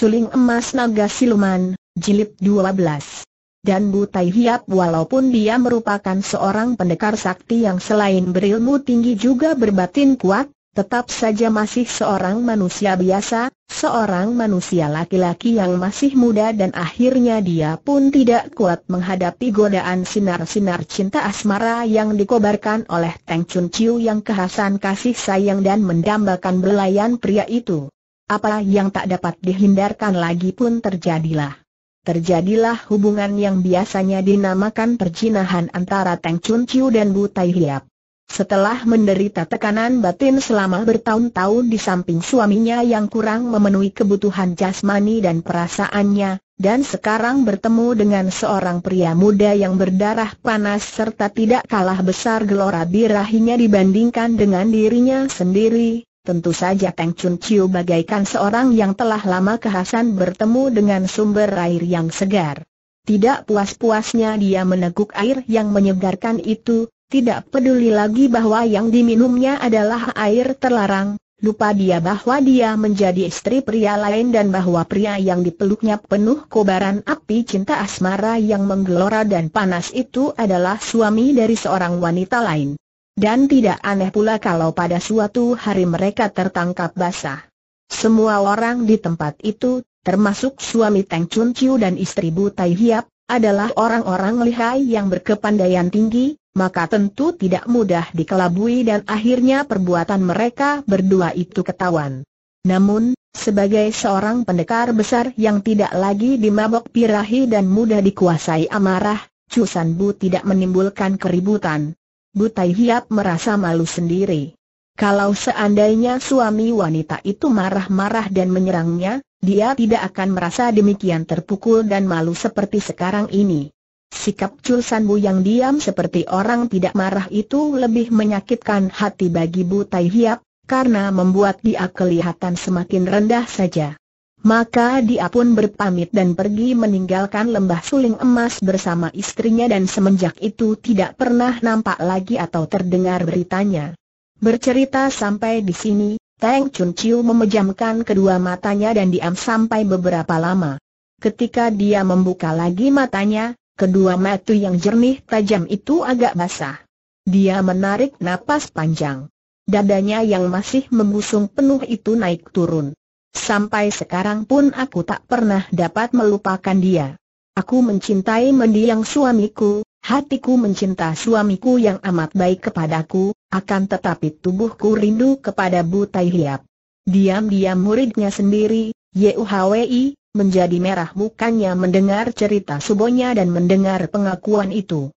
Suling Emas Naga Siluman, Jilid 12. Dan Bu Tai Hiap walaupun dia merupakan seorang pendekar sakti yang selain berilmu tinggi juga berbatin kuat, tetap saja masih seorang manusia biasa, seorang manusia laki-laki yang masih muda dan akhirnya dia pun tidak kuat menghadapi godaan sinar-sinar cinta asmara yang dikobarkan oleh Teng Chun Chiu yang kehasan kasih sayang dan mendambakan belayan pria itu. Apa yang tak dapat dihindarkan lagi pun terjadilah. Terjadilah hubungan yang biasanya dinamakan perjinahan antara Teng Chun Chiu dan Bu Tai Hiap. Setelah menderita tekanan batin selama bertahun-tahun di samping suaminya yang kurang memenuhi kebutuhan jasmani dan perasaannya, dan sekarang bertemu dengan seorang pria muda yang berdarah panas serta tidak kalah besar gelora birahinya dibandingkan dengan dirinya sendiri, Tentu saja Teng Chun Chiu bagaikan seorang yang telah lama kehasan bertemu dengan sumber air yang segar. Tidak puas-puasnya dia meneguk air yang menyegarkan itu, tidak peduli lagi bahwa yang diminumnya adalah air terlarang, lupa dia bahwa dia menjadi istri pria lain dan bahwa pria yang dipeluknya penuh kobaran api cinta asmara yang menggelora dan panas itu adalah suami dari seorang wanita lain. Dan tidak aneh pula kalau pada suatu hari mereka tertangkap basah. Semua orang di tempat itu, termasuk suami Teng Chun Chiu dan istri Bu Tai Hiap, adalah orang-orang lihai yang berkepandaian tinggi, maka tentu tidak mudah dikelabui dan akhirnya perbuatan mereka berdua itu ketahuan. Namun, sebagai seorang pendekar besar yang tidak lagi dimabok pirahi dan mudah dikuasai amarah, Chu San Bu tidak menimbulkan keributan. Butai Hiap merasa malu sendiri. Kalau seandainya suami wanita itu marah-marah dan menyerangnya, dia tidak akan merasa demikian terpukul dan malu seperti sekarang ini. Sikap Chul Sanbu yang diam seperti orang tidak marah itu lebih menyakitkan hati bagi Butai Hiap, karena membuat dia kelihatan semakin rendah saja. Maka dia pun berpamit dan pergi meninggalkan lembah suling emas bersama istrinya dan semenjak itu tidak pernah nampak lagi atau terdengar beritanya. Bercerita sampai di sini, Teng Chun Chiu memejamkan kedua matanya dan diam sampai beberapa lama. Ketika dia membuka lagi matanya, kedua mata yang jernih tajam itu agak basah. Dia menarik napas panjang. Dadanya yang masih membusung penuh itu naik turun. Sampai sekarang pun aku tak pernah dapat melupakan dia. Aku mencintai mendiang suamiku, hatiku mencinta suamiku yang amat baik kepadaku, akan tetapi tubuhku rindu kepada Bu Tai Hiap. Diam-diam muridnya sendiri, Yuhwi, menjadi merah mukanya mendengar cerita subonya dan mendengar pengakuan itu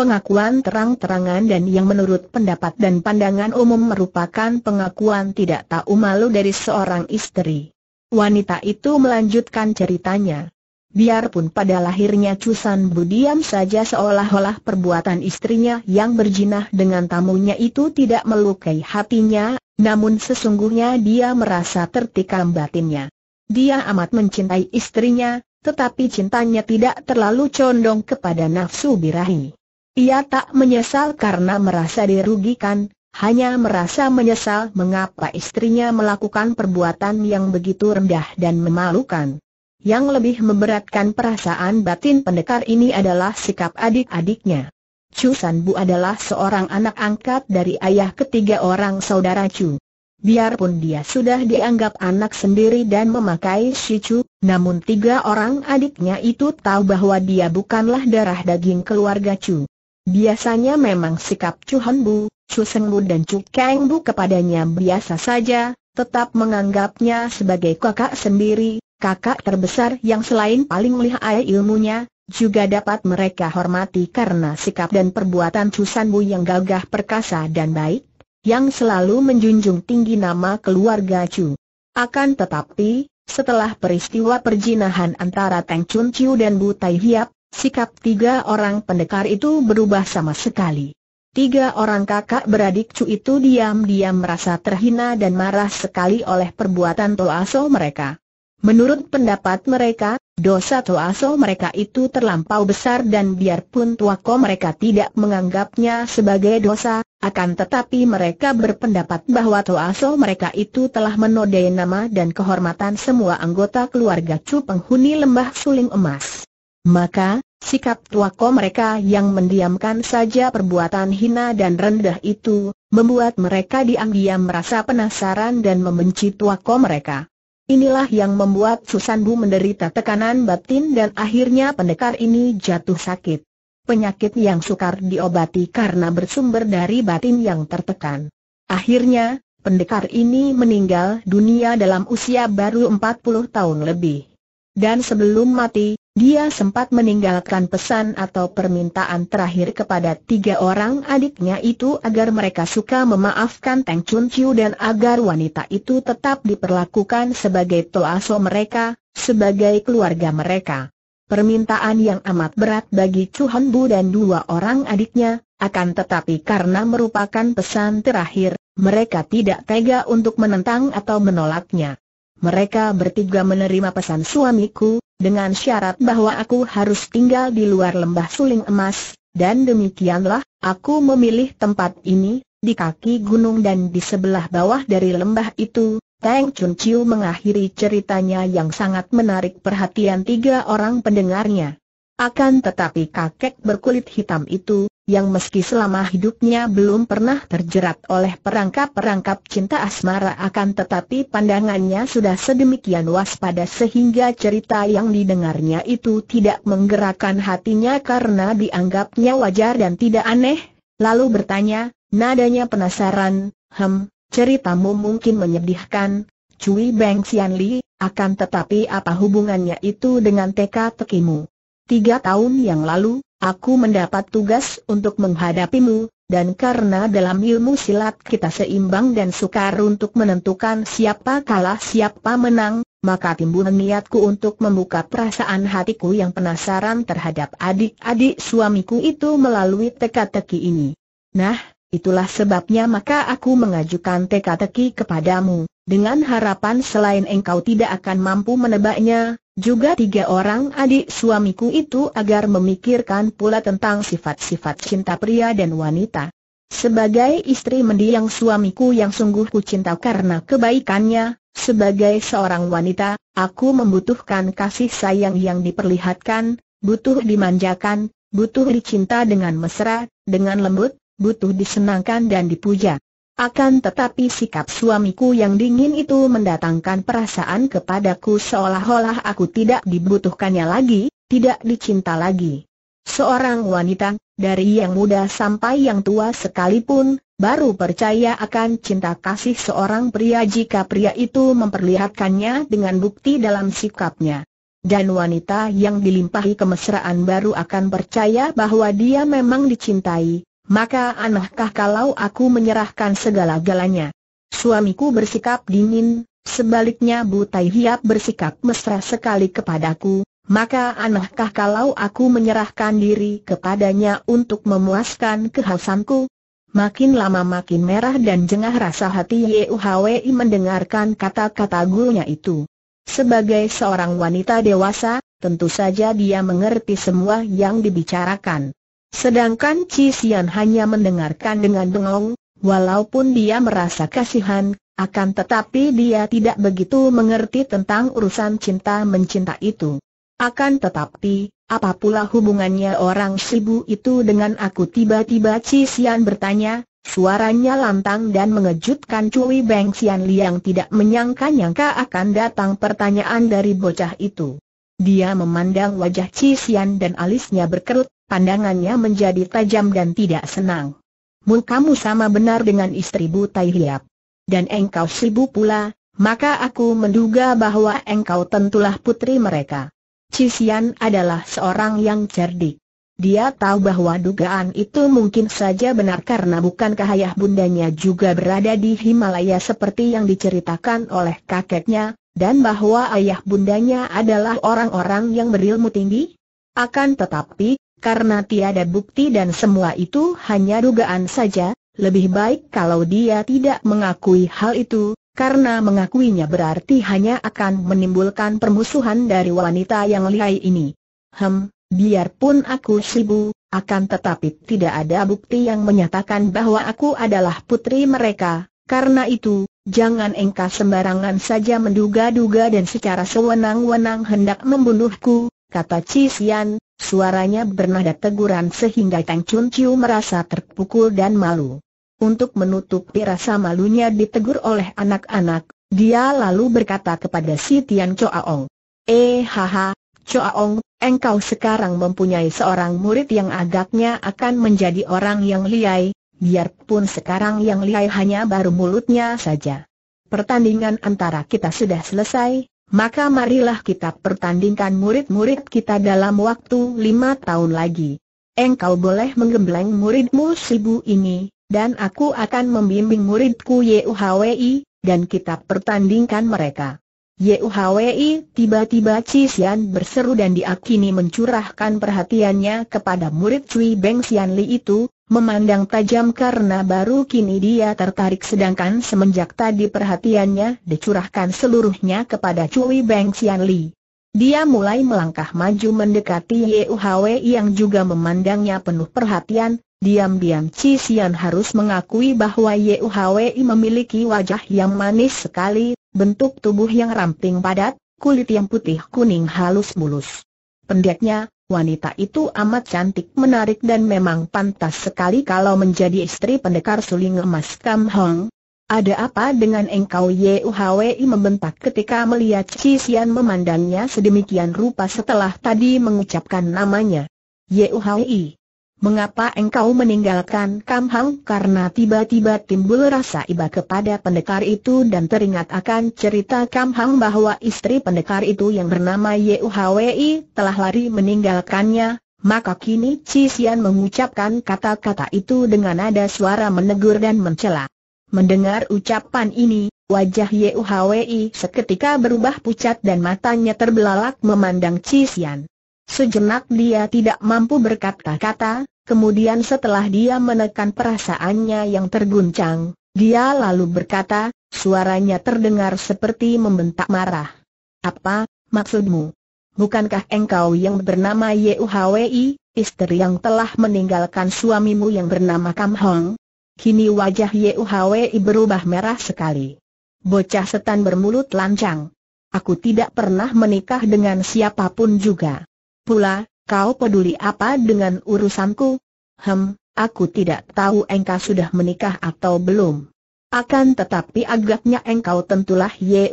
pengakuan terang-terangan dan yang menurut pendapat dan pandangan umum merupakan pengakuan tidak tahu malu dari seorang istri. Wanita itu melanjutkan ceritanya. Biarpun pada lahirnya Cusan Budiam saja seolah-olah perbuatan istrinya yang berjinah dengan tamunya itu tidak melukai hatinya, namun sesungguhnya dia merasa tertikam batinnya. Dia amat mencintai istrinya, tetapi cintanya tidak terlalu condong kepada nafsu birahi. Ia tak menyesal karena merasa dirugikan, hanya merasa menyesal mengapa istrinya melakukan perbuatan yang begitu rendah dan memalukan. Yang lebih memberatkan perasaan batin pendekar ini adalah sikap adik-adiknya. Chu San Bu adalah seorang anak angkat dari ayah ketiga orang saudara Chu. Biarpun dia sudah dianggap anak sendiri dan memakai Chu, namun tiga orang adiknya itu tahu bahwa dia bukanlah darah daging keluarga Chu. Biasanya memang sikap Chu Han Bu, Chu Seng Bu dan Chu Kang Bu kepadanya biasa saja, tetap menganggapnya sebagai kakak sendiri, kakak terbesar yang selain paling lihai ilmunya, juga dapat mereka hormati karena sikap dan perbuatan Chu San Bu yang gagah perkasa dan baik, yang selalu menjunjung tinggi nama keluarga Chu. Akan tetapi, setelah peristiwa perjinahan antara Teng Chun Chiu dan Bu Tai Hiap, Sikap tiga orang pendekar itu berubah sama sekali. Tiga orang kakak beradik Cu itu diam-diam merasa terhina dan marah sekali oleh perbuatan Toaso mereka. Menurut pendapat mereka, dosa Toaso mereka itu terlampau besar dan biarpun tuako mereka tidak menganggapnya sebagai dosa, akan tetapi mereka berpendapat bahwa Toaso mereka itu telah menodai nama dan kehormatan semua anggota keluarga Cu penghuni lembah suling emas. Maka, sikap tuako mereka yang mendiamkan saja perbuatan hina dan rendah itu, membuat mereka diam-diam merasa penasaran dan membenci tuako mereka. Inilah yang membuat Susanbu menderita tekanan batin dan akhirnya pendekar ini jatuh sakit. Penyakit yang sukar diobati karena bersumber dari batin yang tertekan. Akhirnya, pendekar ini meninggal dunia dalam usia baru 40 tahun lebih. Dan sebelum mati, dia sempat meninggalkan pesan atau permintaan terakhir kepada tiga orang adiknya itu agar mereka suka memaafkan Teng Chun Chiu dan agar wanita itu tetap diperlakukan sebagai toaso mereka, sebagai keluarga mereka. Permintaan yang amat berat bagi Chu Han Bu dan dua orang adiknya, akan tetapi karena merupakan pesan terakhir, mereka tidak tega untuk menentang atau menolaknya. Mereka bertiga menerima pesan suamiku, dengan syarat bahwa aku harus tinggal di luar lembah suling emas, dan demikianlah, aku memilih tempat ini, di kaki gunung dan di sebelah bawah dari lembah itu, Teng Chun Chiu mengakhiri ceritanya yang sangat menarik perhatian tiga orang pendengarnya. Akan tetapi kakek berkulit hitam itu, yang meski selama hidupnya belum pernah terjerat oleh perangkap-perangkap cinta asmara akan tetapi pandangannya sudah sedemikian waspada sehingga cerita yang didengarnya itu tidak menggerakkan hatinya karena dianggapnya wajar dan tidak aneh, lalu bertanya, nadanya penasaran, hem, ceritamu mungkin menyedihkan, Cui Beng Xian Li, akan tetapi apa hubungannya itu dengan teka-tekimu? Tiga tahun yang lalu, aku mendapat tugas untuk menghadapimu, dan karena dalam ilmu silat kita seimbang dan sukar untuk menentukan siapa kalah siapa menang, maka timbul niatku untuk membuka perasaan hatiku yang penasaran terhadap adik-adik suamiku itu melalui teka-teki ini. Nah, itulah sebabnya maka aku mengajukan teka-teki kepadamu, dengan harapan selain engkau tidak akan mampu menebaknya, juga tiga orang adik suamiku itu agar memikirkan pula tentang sifat-sifat cinta pria dan wanita. Sebagai istri mendiang suamiku yang sungguh ku cinta karena kebaikannya, sebagai seorang wanita, aku membutuhkan kasih sayang yang diperlihatkan, butuh dimanjakan, butuh dicinta dengan mesra, dengan lembut, butuh disenangkan dan dipuja. Akan tetapi sikap suamiku yang dingin itu mendatangkan perasaan kepadaku seolah-olah aku tidak dibutuhkannya lagi, tidak dicinta lagi. Seorang wanita, dari yang muda sampai yang tua sekalipun, baru percaya akan cinta kasih seorang pria jika pria itu memperlihatkannya dengan bukti dalam sikapnya. Dan wanita yang dilimpahi kemesraan baru akan percaya bahwa dia memang dicintai, maka anehkah kalau aku menyerahkan segala-galanya? Suamiku bersikap dingin, sebaliknya Bu Tai Hiap bersikap mesra sekali kepadaku, maka anehkah kalau aku menyerahkan diri kepadanya untuk memuaskan kehausanku? Makin lama makin merah dan jengah rasa hati Hwi mendengarkan kata-kata gurunya itu. Sebagai seorang wanita dewasa, tentu saja dia mengerti semua yang dibicarakan. Sedangkan Ci Sian hanya mendengarkan dengan bengong, walaupun dia merasa kasihan, akan tetapi dia tidak begitu mengerti tentang urusan cinta mencinta itu. Akan tetapi, apa pula hubungannya orang Sibu itu dengan aku tiba-tiba Ci Sian bertanya, suaranya lantang dan mengejutkan Cui Beng Sian Liang tidak menyangka-nyangka akan datang pertanyaan dari bocah itu. Dia memandang wajah Ci Sian dan alisnya berkerut, pandangannya menjadi tajam dan tidak senang. Mukamu sama benar dengan istri Bu Tai Hiap. Dan engkau sibuk pula, maka aku menduga bahwa engkau tentulah putri mereka. Cisian adalah seorang yang cerdik. Dia tahu bahwa dugaan itu mungkin saja benar karena bukankah ayah bundanya juga berada di Himalaya seperti yang diceritakan oleh kakeknya, dan bahwa ayah bundanya adalah orang-orang yang berilmu tinggi? Akan tetapi, karena tiada bukti dan semua itu hanya dugaan saja, lebih baik kalau dia tidak mengakui hal itu, karena mengakuinya berarti hanya akan menimbulkan permusuhan dari wanita yang lihai ini. Hem, biarpun aku sibuk, akan tetapi tidak ada bukti yang menyatakan bahwa aku adalah putri mereka, karena itu, jangan engkau sembarangan saja menduga-duga dan secara sewenang-wenang hendak membunuhku, kata Cisian, suaranya bernada teguran sehingga Tang Chun Chiu merasa terpukul dan malu. Untuk menutupi rasa malunya ditegur oleh anak-anak, dia lalu berkata kepada si Tian Choaong. Eh haha, Choaong, engkau sekarang mempunyai seorang murid yang agaknya akan menjadi orang yang liai, biarpun sekarang yang liai hanya baru mulutnya saja. Pertandingan antara kita sudah selesai, maka marilah kita pertandingkan murid-murid kita dalam waktu lima tahun lagi. Engkau boleh menggembleng muridmu Sibu ini, dan aku akan membimbing muridku Hwi, dan kita pertandingkan mereka. Hwi tiba-tiba Cisian berseru dan diakini mencurahkan perhatiannya kepada murid Cui Beng Sian Li itu, memandang tajam karena baru kini dia tertarik sedangkan semenjak tadi perhatiannya dicurahkan seluruhnya kepada Cui Beng Sian Li. Dia mulai melangkah maju mendekati Hwi yang juga memandangnya penuh perhatian, Diam-diam Ci Xian harus mengakui bahwa Yu Hwi memiliki wajah yang manis sekali, bentuk tubuh yang ramping padat, kulit yang putih kuning halus mulus. Pendeknya, wanita itu amat cantik menarik dan memang pantas sekali kalau menjadi istri pendekar suling emas Kam Hong. Ada apa dengan engkau Yu Hwi membentak ketika melihat Ci Xian memandangnya sedemikian rupa setelah tadi mengucapkan namanya. Yu Hwi Mengapa engkau meninggalkan Kam Hang? Karena tiba-tiba timbul rasa iba kepada pendekar itu dan teringat akan cerita Kam Hang bahwa istri pendekar itu yang bernama Yu Hwi telah lari meninggalkannya, maka kini Ci Xian mengucapkan kata-kata itu dengan nada suara menegur dan mencela. Mendengar ucapan ini, wajah Yu Hwi seketika berubah pucat dan matanya terbelalak memandang Ci Xian. Sejenak dia tidak mampu berkata-kata, kemudian setelah dia menekan perasaannya yang terguncang, dia lalu berkata, suaranya terdengar seperti membentak marah. Apa, maksudmu? Bukankah engkau yang bernama Hwi, istri yang telah meninggalkan suamimu yang bernama Kam Hong? Kini wajah Hwi berubah merah sekali. Bocah setan bermulut lancang. Aku tidak pernah menikah dengan siapa pun juga. Pula, kau peduli apa dengan urusanku? Hem, aku tidak tahu engkau sudah menikah atau belum. Akan tetapi agaknya engkau tentulah Hwi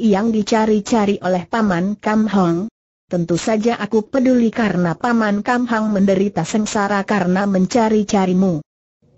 yang dicari-cari oleh Paman Kam Hong. Tentu saja aku peduli karena Paman Kam Hong menderita sengsara karena mencari-carimu.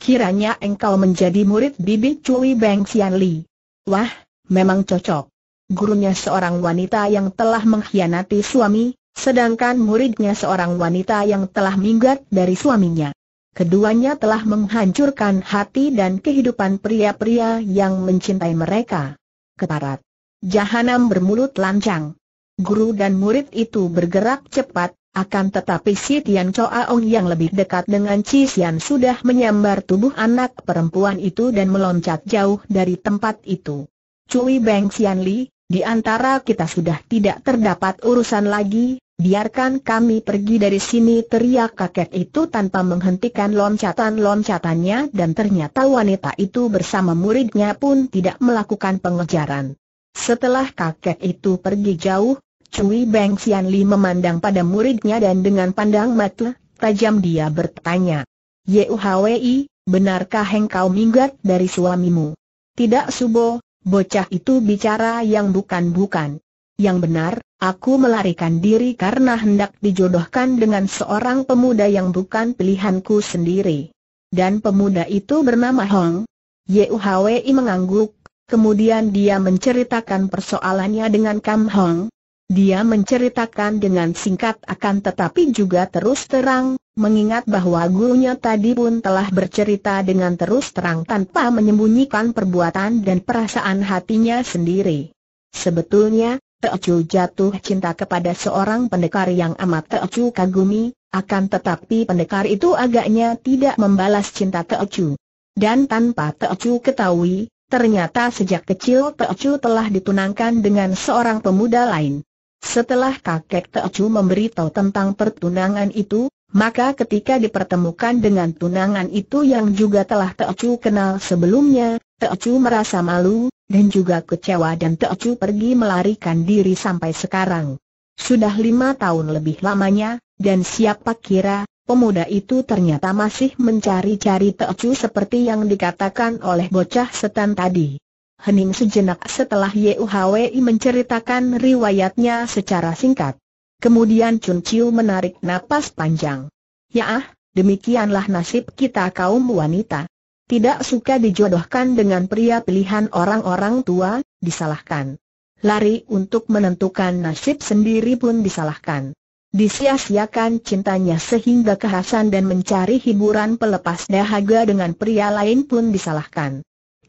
Kiranya engkau menjadi murid Bibi Cui Beng Xian Li. Wah, memang cocok. Gurunya seorang wanita yang telah mengkhianati suami, sedangkan muridnya seorang wanita yang telah minggat dari suaminya. Keduanya telah menghancurkan hati dan kehidupan pria-pria yang mencintai mereka. Ketarat. Jahanam bermulut lancang. Guru dan murid itu bergerak cepat, akan tetapi si Tian Choa Ong yang lebih dekat dengan Chi Sian sudah menyambar tubuh anak perempuan itu dan meloncat jauh dari tempat itu. Cui Beng Xian Li, di antara kita sudah tidak terdapat urusan lagi, Biarkan kami pergi dari sini teriak kakek itu tanpa menghentikan loncatan-loncatannya dan ternyata wanita itu bersama muridnya pun tidak melakukan pengejaran. Setelah kakek itu pergi jauh, Cui Beng Xian Li memandang pada muridnya dan dengan pandang mata, tajam dia bertanya. Yu Hwi, benarkah engkau minggat dari suamimu? Tidak Subo, bocah itu bicara yang bukan-bukan. Yang benar, Aku melarikan diri karena hendak dijodohkan dengan seorang pemuda yang bukan pilihanku sendiri. Dan pemuda itu bernama Hong. Hwi mengangguk, kemudian dia menceritakan persoalannya dengan Kam Hong. Dia menceritakan dengan singkat akan tetapi juga terus terang, mengingat bahwa gurunya tadi pun telah bercerita dengan terus terang tanpa menyembunyikan perbuatan dan perasaan hatinya sendiri. Sebetulnya, Teocu jatuh cinta kepada seorang pendekar yang amat Teocu kagumi, akan tetapi pendekar itu agaknya tidak membalas cinta Teocu. Dan tanpa Teocu ketahui, Ternyata sejak kecil Teocu telah ditunangkan dengan seorang pemuda lain. Setelah kakek Teocu memberitahu tentang pertunangan itu, maka ketika dipertemukan dengan tunangan itu yang juga telah Teocu kenal sebelumnya, Teocu merasa malu, dan juga kecewa dan Teocu pergi melarikan diri sampai sekarang. Sudah lima tahun lebih lamanya, dan siapa kira, pemuda itu ternyata masih mencari-cari Teocu seperti yang dikatakan oleh bocah setan tadi. Hening sejenak setelah Hwi menceritakan riwayatnya secara singkat. Kemudian Chun Chiu menarik napas panjang. Ya ah, demikianlah nasib kita kaum wanita. Tidak suka dijodohkan dengan pria pilihan orang-orang tua, disalahkan. Lari untuk menentukan nasib sendiri pun disalahkan disia-siakan cintanya sehingga kehasan dan mencari hiburan pelepas dahaga dengan pria lain pun disalahkan.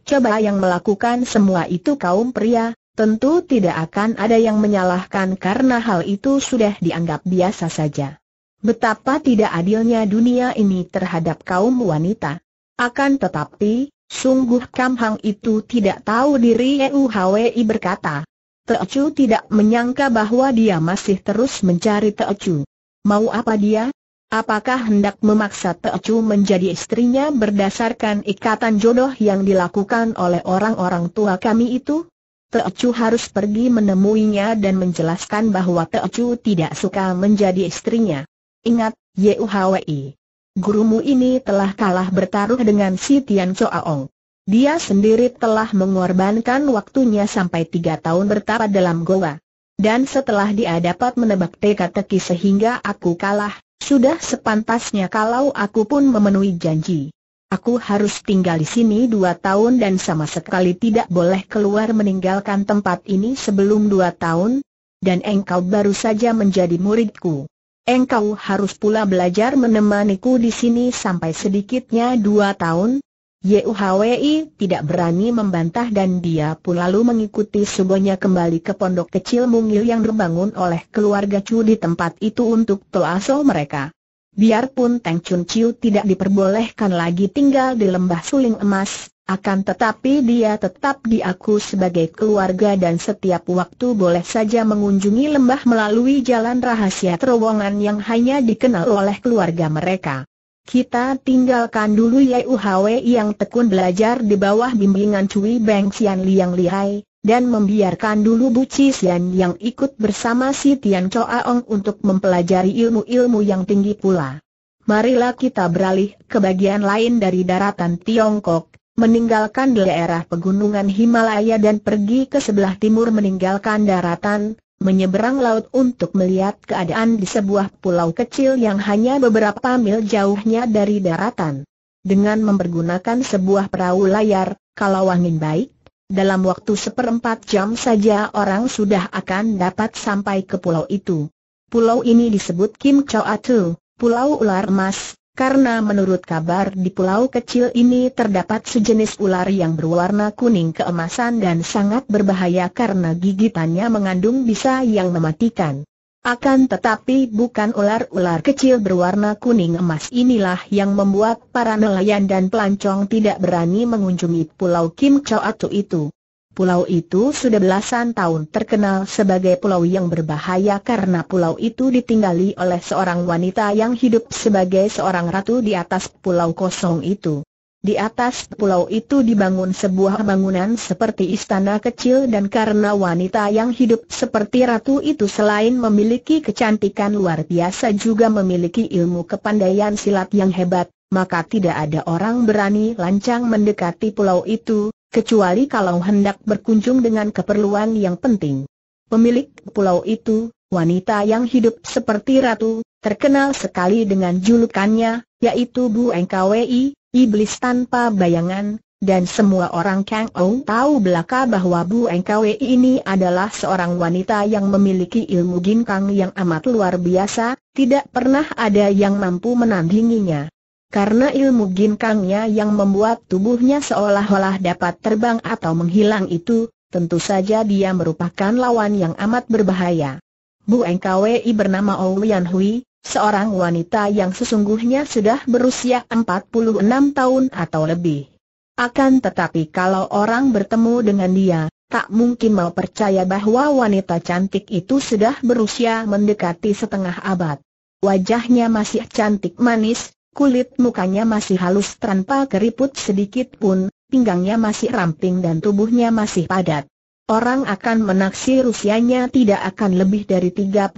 Coba yang melakukan semua itu kaum pria, tentu tidak akan ada yang menyalahkan karena hal itu sudah dianggap biasa saja. Betapa tidak adilnya dunia ini terhadap kaum wanita. Akan tetapi, sungguh Kam Hang itu tidak tahu diri EUHWI berkata, Teocu tidak menyangka bahwa dia masih terus mencari Teocu. Mau apa dia? Apakah hendak memaksa Teocu menjadi istrinya berdasarkan ikatan jodoh yang dilakukan oleh orang-orang tua kami itu? Teocu harus pergi menemuinya dan menjelaskan bahwa Teocu tidak suka menjadi istrinya. Ingat, Yuhwi. Gurumu ini telah kalah bertaruh dengan si Tian Choaong. Dia sendiri telah mengorbankan waktunya sampai tiga tahun bertapa dalam goa. Dan setelah dia dapat menebak teka-teki sehingga aku kalah, sudah sepantasnya kalau aku pun memenuhi janji. Aku harus tinggal di sini dua tahun dan sama sekali tidak boleh keluar meninggalkan tempat ini sebelum dua tahun, dan engkau baru saja menjadi muridku. Engkau harus pula belajar menemaniku di sini sampai sedikitnya dua tahun, Yuhwi tidak berani membantah dan dia pun lalu mengikuti subonya kembali ke pondok kecil mungil yang dibangun oleh keluarga Chu di tempat itu untuk toaso mereka. Biarpun Teng Chun Chiu tidak diperbolehkan lagi tinggal di lembah suling emas, akan tetapi dia tetap diaku sebagai keluarga dan setiap waktu boleh saja mengunjungi lembah melalui jalan rahasia terowongan yang hanya dikenal oleh keluarga mereka. Kita tinggalkan dulu Yeu Hwe yang tekun belajar di bawah bimbingan Cui Beng Sian Liang Lihai, dan membiarkan dulu Bu Chi Sian yang ikut bersama si Tian Choa Ong untuk mempelajari ilmu-ilmu yang tinggi pula. Marilah kita beralih ke bagian lain dari daratan Tiongkok, meninggalkan daerah pegunungan Himalaya dan pergi ke sebelah timur meninggalkan daratan, menyeberang laut untuk melihat keadaan di sebuah pulau kecil yang hanya beberapa mil jauhnya dari daratan. Dengan mempergunakan sebuah perahu layar, kalau angin baik, dalam waktu seperempat jam saja orang sudah akan dapat sampai ke pulau itu. Pulau ini disebut Kim Chow Atu, Pulau Ular Emas, karena menurut kabar di pulau kecil ini terdapat sejenis ular yang berwarna kuning keemasan dan sangat berbahaya karena gigitannya mengandung bisa yang mematikan. Akan tetapi bukan ular-ular kecil berwarna kuning emas inilah yang membuat para nelayan dan pelancong tidak berani mengunjungi pulau Kim Chow Atu itu. Pulau itu sudah belasan tahun terkenal sebagai pulau yang berbahaya karena pulau itu ditinggali oleh seorang wanita yang hidup sebagai seorang ratu di atas pulau kosong itu. Di atas pulau itu dibangun sebuah bangunan seperti istana kecil dan karena wanita yang hidup seperti ratu itu selain memiliki kecantikan luar biasa juga memiliki ilmu kepandaian silat yang hebat, maka tidak ada orang berani lancang mendekati pulau itu, kecuali kalau hendak berkunjung dengan keperluan yang penting. Pemilik pulau itu, wanita yang hidup seperti ratu, terkenal sekali dengan julukannya, yaitu Bu NKWI, iblis tanpa bayangan, dan semua orang Kang Ong tahu belaka bahwa Bu NKWI ini adalah seorang wanita yang memiliki ilmu ginkang yang amat luar biasa, tidak pernah ada yang mampu menandinginya. Karena ilmu ginkangnya yang membuat tubuhnya seolah-olah dapat terbang atau menghilang itu, tentu saja dia merupakan lawan yang amat berbahaya. Bu NKWI bernama Owian Hui, seorang wanita yang sesungguhnya sudah berusia 46 tahun atau lebih. Akan tetapi kalau orang bertemu dengan dia, tak mungkin mau percaya bahwa wanita cantik itu sudah berusia mendekati setengah abad. Wajahnya masih cantik manis, kulit mukanya masih halus tanpa keriput sedikit pun, pinggangnya masih ramping dan tubuhnya masih padat. Orang akan menaksir usianya tidak akan lebih dari 32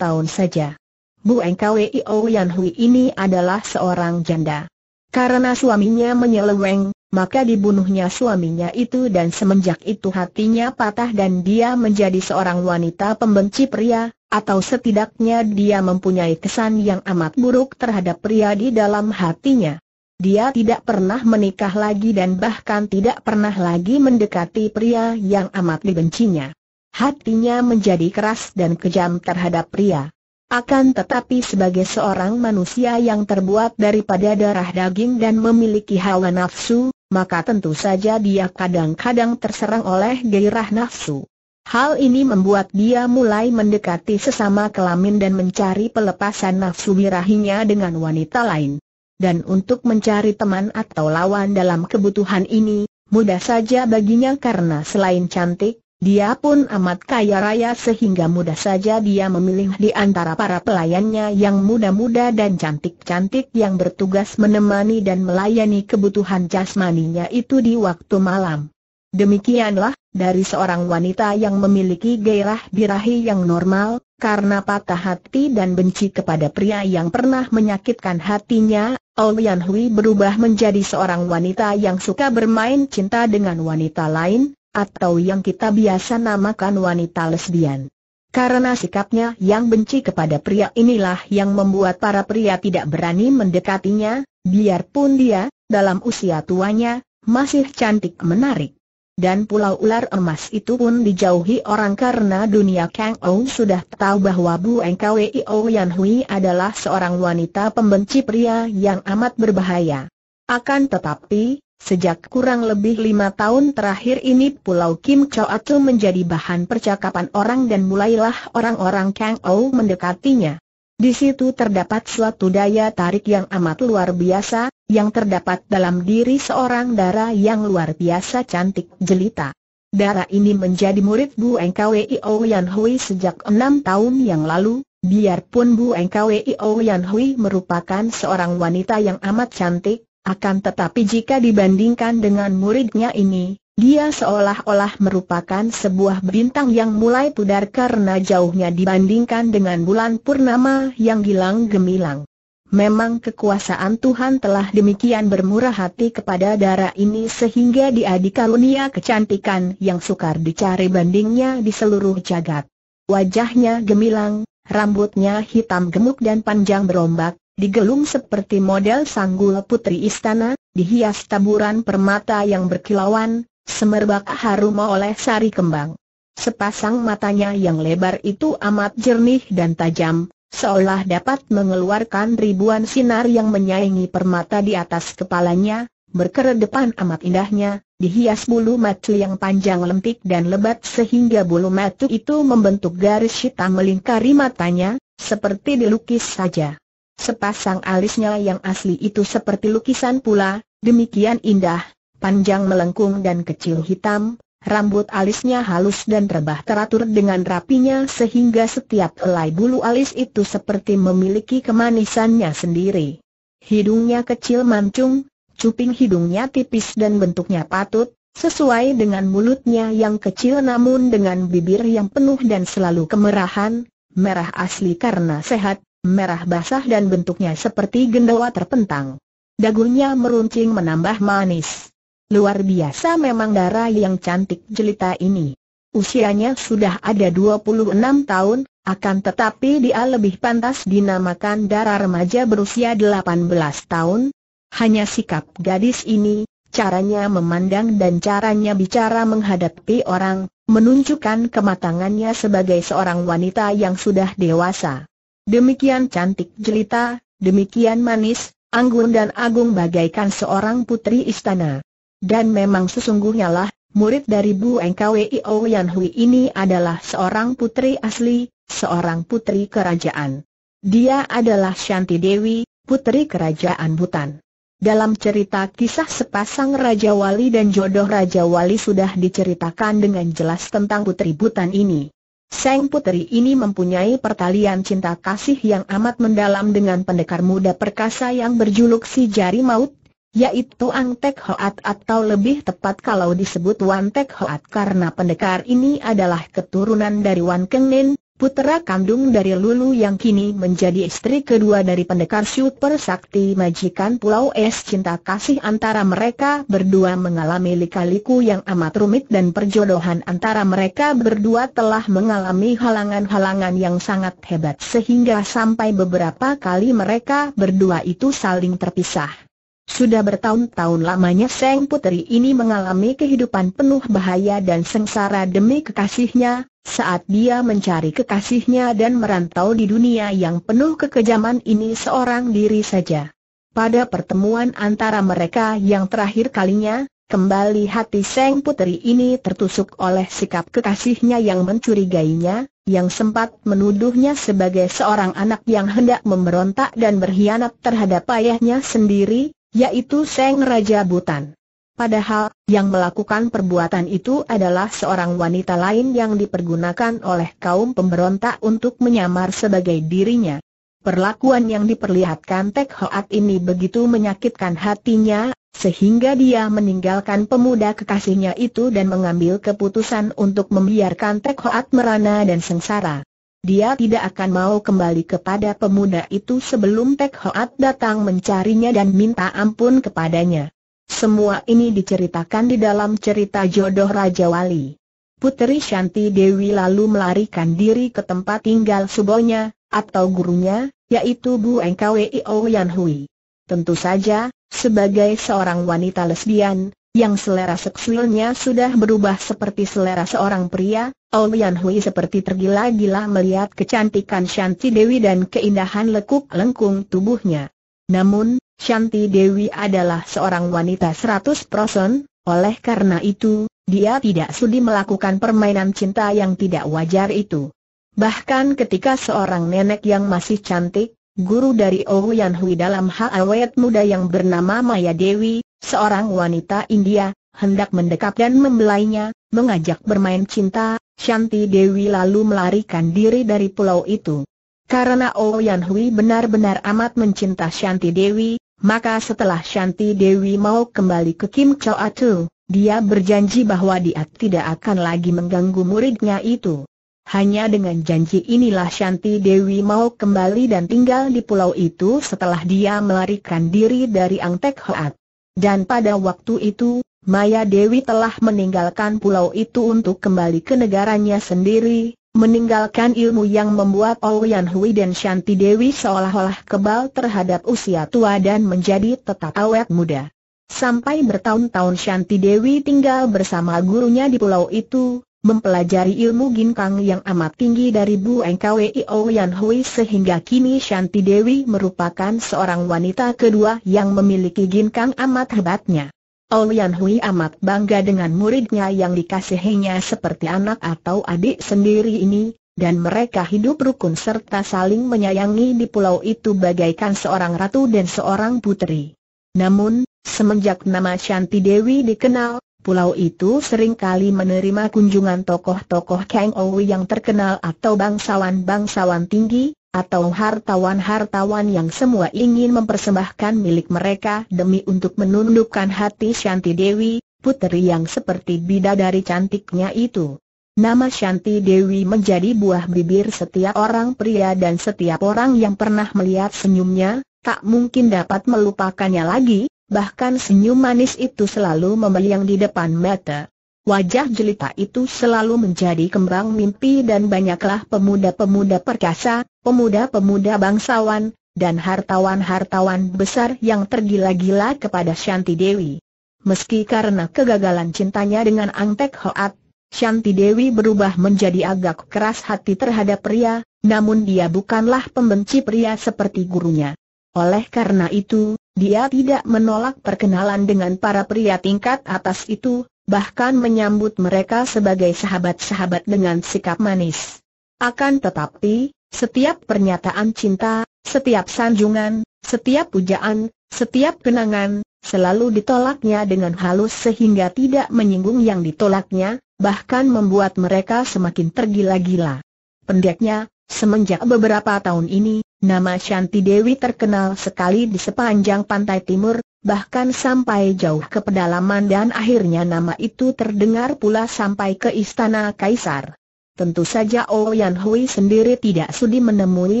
tahun saja. Bu Engkwio Yan Hui ini adalah seorang janda. Karena suaminya menyeleweng, maka dibunuhnya suaminya itu dan semenjak itu hatinya patah dan dia menjadi seorang wanita pembenci pria, atau setidaknya dia mempunyai kesan yang amat buruk terhadap pria di dalam hatinya. Dia tidak pernah menikah lagi dan bahkan tidak pernah lagi mendekati pria yang amat dibencinya. Hatinya menjadi keras dan kejam terhadap pria. Akan tetapi sebagai seorang manusia yang terbuat daripada darah daging dan memiliki hawa nafsu, maka tentu saja dia kadang-kadang terserang oleh gairah nafsu. Hal ini membuat dia mulai mendekati sesama kelamin dan mencari pelepasan nafsu birahinya dengan wanita lain. Dan untuk mencari teman atau lawan dalam kebutuhan ini, mudah saja baginya karena selain cantik, dia pun amat kaya raya sehingga mudah saja dia memilih di antara para pelayannya yang muda-muda dan cantik-cantik yang bertugas menemani dan melayani kebutuhan jasmaninya itu di waktu malam. Demikianlah, dari seorang wanita yang memiliki gairah birahi yang normal, karena patah hati dan benci kepada pria yang pernah menyakitkan hatinya, Aolian Hui berubah menjadi seorang wanita yang suka bermain cinta dengan wanita lain, atau yang kita biasa namakan wanita lesbian. Karena sikapnya yang benci kepada pria inilah yang membuat para pria tidak berani mendekatinya, biarpun dia, dalam usia tuanya, masih cantik menarik. Dan pulau ular emas itu pun dijauhi orang karena dunia Kang Ou sudah tahu bahwa Bu Engkwio Yan Hui adalah seorang wanita pembenci pria yang amat berbahaya. Akan tetapi, Sejak kurang lebih lima tahun terakhir ini Pulau Kim Chow Atu menjadi bahan percakapan orang dan mulailah orang-orang Kang Ou mendekatinya. Di situ terdapat suatu daya tarik yang amat luar biasa, yang terdapat dalam diri seorang darah yang luar biasa cantik jelita. Darah ini menjadi murid Bu Engkwio Yan Hui sejak enam tahun yang lalu, biarpun Bu Engkwio Yan Hui merupakan seorang wanita yang amat cantik, akan tetapi jika dibandingkan dengan muridnya ini, dia seolah-olah merupakan sebuah bintang yang mulai pudar karena jauhnya dibandingkan dengan bulan purnama yang gilang gemilang. Memang kekuasaan Tuhan telah demikian bermurah hati kepada darah ini sehingga dia dikarunia kecantikan yang sukar dicari bandingnya di seluruh jagat. Wajahnya gemilang, rambutnya hitam gemuk dan panjang berombak, digelung seperti model sanggul putri istana, dihias taburan permata yang berkilauan, semerbak harum oleh sari kembang. Sepasang matanya yang lebar itu amat jernih dan tajam, seolah dapat mengeluarkan ribuan sinar yang menyaingi permata di atas kepalanya, berkeredepan amat indahnya, dihias bulu matu yang panjang lempik dan lebat sehingga bulu matu itu membentuk garis hitam melingkari matanya, seperti dilukis saja. Sepasang alisnya yang asli itu seperti lukisan pula, demikian indah, panjang melengkung dan kecil hitam, rambut alisnya halus dan rebah teratur dengan rapinya sehingga setiap helai bulu alis itu seperti memiliki kemanisannya sendiri. Hidungnya kecil mancung, cuping hidungnya tipis dan bentuknya patut, sesuai dengan mulutnya yang kecil namun dengan bibir yang penuh dan selalu kemerahan, merah asli karena sehat, merah basah dan bentuknya seperti gendawa terpentang. Dagunya meruncing menambah manis. Luar biasa memang darah yang cantik jelita ini. Usianya sudah ada 26 tahun, akan tetapi dia lebih pantas dinamakan darah remaja berusia 18 tahun. Hanya sikap gadis ini, caranya memandang dan caranya bicara menghadapi orang, menunjukkan kematangannya sebagai seorang wanita yang sudah dewasa. Demikian cantik jelita, demikian manis, anggun dan agung bagaikan seorang putri istana. Dan memang sesungguhnya lah, murid dari Bu Engkwio Yan Hui ini adalah seorang putri asli, seorang putri kerajaan. Dia adalah Shanti Dewi, putri kerajaan Butan. dalam cerita kisah sepasang Raja Wali dan jodoh Raja Wali sudah diceritakan dengan jelas tentang putri Butan ini. Sang putri ini mempunyai pertalian cinta kasih yang amat mendalam dengan pendekar muda perkasa yang berjuluk si jari maut, yaitu Ang Tek Hoat atau lebih tepat kalau disebut Wan Tek Hoat karena pendekar ini adalah keturunan dari Wan Keng Nin, Putera kandung dari Lulu yang kini menjadi istri kedua dari pendekar super sakti majikan Pulau Es cinta kasih antara mereka berdua mengalami lika-liku yang amat rumit dan perjodohan antara mereka berdua telah mengalami halangan-halangan yang sangat hebat sehingga sampai beberapa kali mereka berdua itu saling terpisah. Sudah bertahun-tahun lamanya Seng Putri ini mengalami kehidupan penuh bahaya dan sengsara demi kekasihnya, saat dia mencari kekasihnya dan merantau di dunia yang penuh kekejaman ini seorang diri saja. Pada pertemuan antara mereka yang terakhir kalinya, kembali hati Seng Putri ini tertusuk oleh sikap kekasihnya yang mencurigainya, yang sempat menuduhnya sebagai seorang anak yang hendak memberontak dan berkhianat terhadap ayahnya sendiri, yaitu Seng Raja Butan. Padahal, yang melakukan perbuatan itu adalah seorang wanita lain yang dipergunakan oleh kaum pemberontak untuk menyamar sebagai dirinya. Perlakuan yang diperlihatkan Tek Hoat ini begitu menyakitkan hatinya, sehingga dia meninggalkan pemuda kekasihnya itu dan mengambil keputusan untuk membiarkan Tek Hoat merana dan sengsara. Dia tidak akan mau kembali kepada pemuda itu sebelum Tek Hoat datang mencarinya dan minta ampun kepadanya. Semua ini diceritakan di dalam cerita jodoh Raja Wali. Putri Shanti Dewi lalu melarikan diri ke tempat tinggal subonya, atau gurunya, yaitu Bu Engkwio Yan Hui. Tentu saja, sebagai seorang wanita lesbian, yang selera seksualnya sudah berubah seperti selera seorang pria, Owian Hui seperti tergila-gila melihat kecantikan Shanti Dewi dan keindahan lekuk lengkung tubuhnya. Namun, Shanti Dewi adalah seorang wanita seratus prosen, oleh karena itu, dia tidak sudi melakukan permainan cinta yang tidak wajar itu. Bahkan ketika seorang nenek yang masih cantik, guru dari Ohuyan Hui dalam hal awet muda yang bernama Maya Dewi, seorang wanita India, hendak mendekat dan membelainya, mengajak bermain cinta, Shanti Dewi lalu melarikan diri dari pulau itu. Karena Oyan Hui benar-benar amat mencinta Shanti Dewi, maka setelah Shanti Dewi mau kembali ke Kim Chow Atu, dia berjanji bahwa dia tidak akan lagi mengganggu muridnya itu. Hanya dengan janji inilah Shanti Dewi mau kembali dan tinggal di pulau itu setelah dia melarikan diri dari Angtek Hoat. Dan pada waktu itu, Maya Dewi telah meninggalkan pulau itu untuk kembali ke negaranya sendiri, meninggalkan ilmu yang membuat Owian Hui dan Shanti Dewi seolah-olah kebal terhadap usia tua dan menjadi tetap awet muda. Sampai bertahun-tahun Shanti Dewi tinggal bersama gurunya di pulau itu, mempelajari ilmu ginkang yang amat tinggi dari Bu Engkwi Owian Hui sehingga kini Shanti Dewi merupakan seorang wanita kedua yang memiliki ginkang amat hebatnya. Olian Hui amat bangga dengan muridnya yang dikasihinya seperti anak atau adik sendiri ini, dan mereka hidup rukun serta saling menyayangi di pulau itu bagaikan seorang ratu dan seorang putri. Namun, semenjak nama Shanti Dewi dikenal, pulau itu sering kali menerima kunjungan tokoh-tokoh Kang Ou yang terkenal atau bangsawan-bangsawan tinggi, atau hartawan-hartawan yang semua ingin mempersembahkan milik mereka demi untuk menundukkan hati Shanti Dewi, putri yang seperti bidadari cantiknya itu. Nama Shanti Dewi menjadi buah bibir setiap orang pria dan setiap orang yang pernah melihat senyumnya, tak mungkin dapat melupakannya lagi, bahkan senyum manis itu selalu memeliang di depan mata. Wajah jelita itu selalu menjadi kembang mimpi dan banyaklah pemuda-pemuda perkasa, pemuda-pemuda bangsawan, dan hartawan-hartawan besar yang tergila-gila kepada Shanti Dewi. Meski karena kegagalan cintanya dengan Angtek Hoat, Shanti Dewi berubah menjadi agak keras hati terhadap pria, namun dia bukanlah pembenci pria seperti gurunya. Oleh karena itu, dia tidak menolak perkenalan dengan para pria tingkat atas itu, bahkan menyambut mereka sebagai sahabat-sahabat dengan sikap manis. Akan tetapi, setiap pernyataan cinta, setiap sanjungan, Setiap pujaan, setiap kenangan, selalu ditolaknya dengan halus sehingga tidak menyinggung yang ditolaknya, bahkan membuat mereka semakin tergila-gila. Pendeknya, semenjak beberapa tahun ini, nama Shanti Dewi terkenal sekali di sepanjang pantai timur, bahkan sampai jauh ke pedalaman dan akhirnya nama itu terdengar pula sampai ke istana kaisar. Tentu saja Oyan Hui sendiri tidak sudi menemui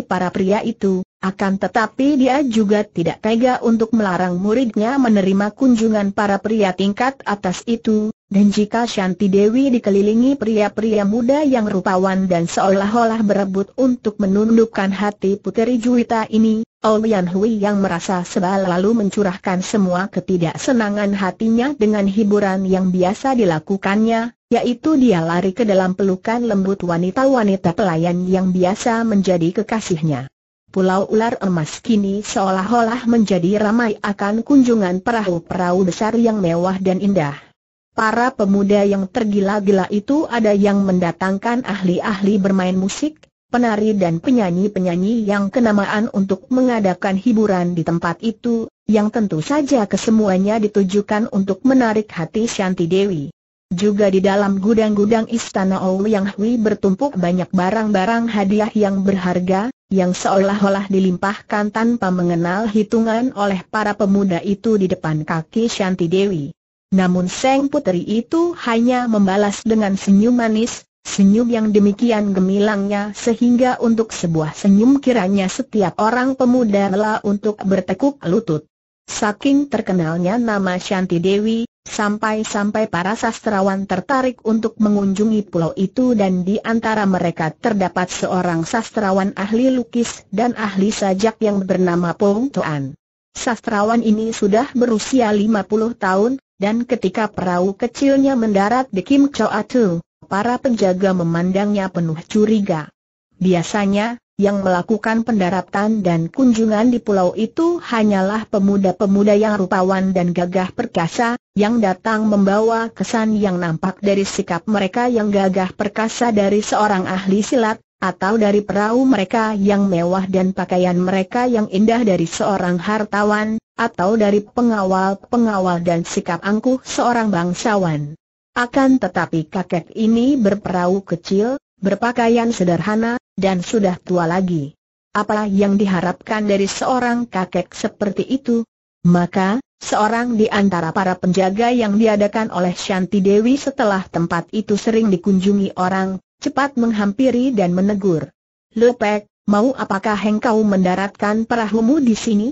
para pria itu, akan tetapi dia juga tidak tega untuk melarang muridnya menerima kunjungan para pria tingkat atas itu, dan jika Shanti Dewi dikelilingi pria-pria muda yang rupawan dan seolah-olah berebut untuk menundukkan hati Puteri Juwita ini, Oyan Hui yang merasa sebal lalu mencurahkan semua ketidaksenangan hatinya dengan hiburan yang biasa dilakukannya, yaitu dia lari ke dalam pelukan lembut wanita-wanita pelayan yang biasa menjadi kekasihnya. Pulau Ular Emas kini seolah-olah menjadi ramai akan kunjungan perahu-perahu besar yang mewah dan indah. Para pemuda yang tergila-gila itu ada yang mendatangkan ahli-ahli bermain musik, penari dan penyanyi-penyanyi yang kenamaan untuk mengadakan hiburan di tempat itu, yang tentu saja kesemuanya ditujukan untuk menarik hati Shanti Dewi. Juga di dalam gudang-gudang istana Ouyang Hui bertumpuk banyak barang-barang hadiah yang berharga, yang seolah-olah dilimpahkan tanpa mengenal hitungan oleh para pemuda itu di depan kaki Shanti Dewi. Namun Seng Puteri itu hanya membalas dengan senyum manis, senyum yang demikian gemilangnya sehingga untuk sebuah senyum kiranya setiap orang pemuda lelah untuk bertekuk lutut. Saking terkenalnya nama Shanti Dewi, Sampai-sampai para sastrawan tertarik untuk mengunjungi pulau itu dan di antara mereka terdapat seorang sastrawan ahli lukis dan ahli sajak yang bernama Pong Toan. Sastrawan ini sudah berusia 50 tahun, dan ketika perahu kecilnya mendarat di Kim Choa Tu, para penjaga memandangnya penuh curiga. Biasanya, yang melakukan pendaratan dan kunjungan di pulau itu hanyalah pemuda-pemuda yang rupawan dan gagah perkasa, yang datang membawa kesan yang nampak dari sikap mereka yang gagah perkasa dari seorang ahli silat, atau dari perahu mereka yang mewah dan pakaian mereka yang indah dari seorang hartawan, atau dari pengawal-pengawal dan sikap angkuh seorang bangsawan. Akan tetapi kakek ini berperahu kecil, berpakaian sederhana, dan sudah tua lagi. Apa yang diharapkan dari seorang kakek seperti itu? Maka, seorang di antara para penjaga yang diadakan oleh Shanti Dewi setelah tempat itu sering dikunjungi orang, cepat menghampiri dan menegur. Lepek, mau apakah engkau mendaratkan perahumu di sini?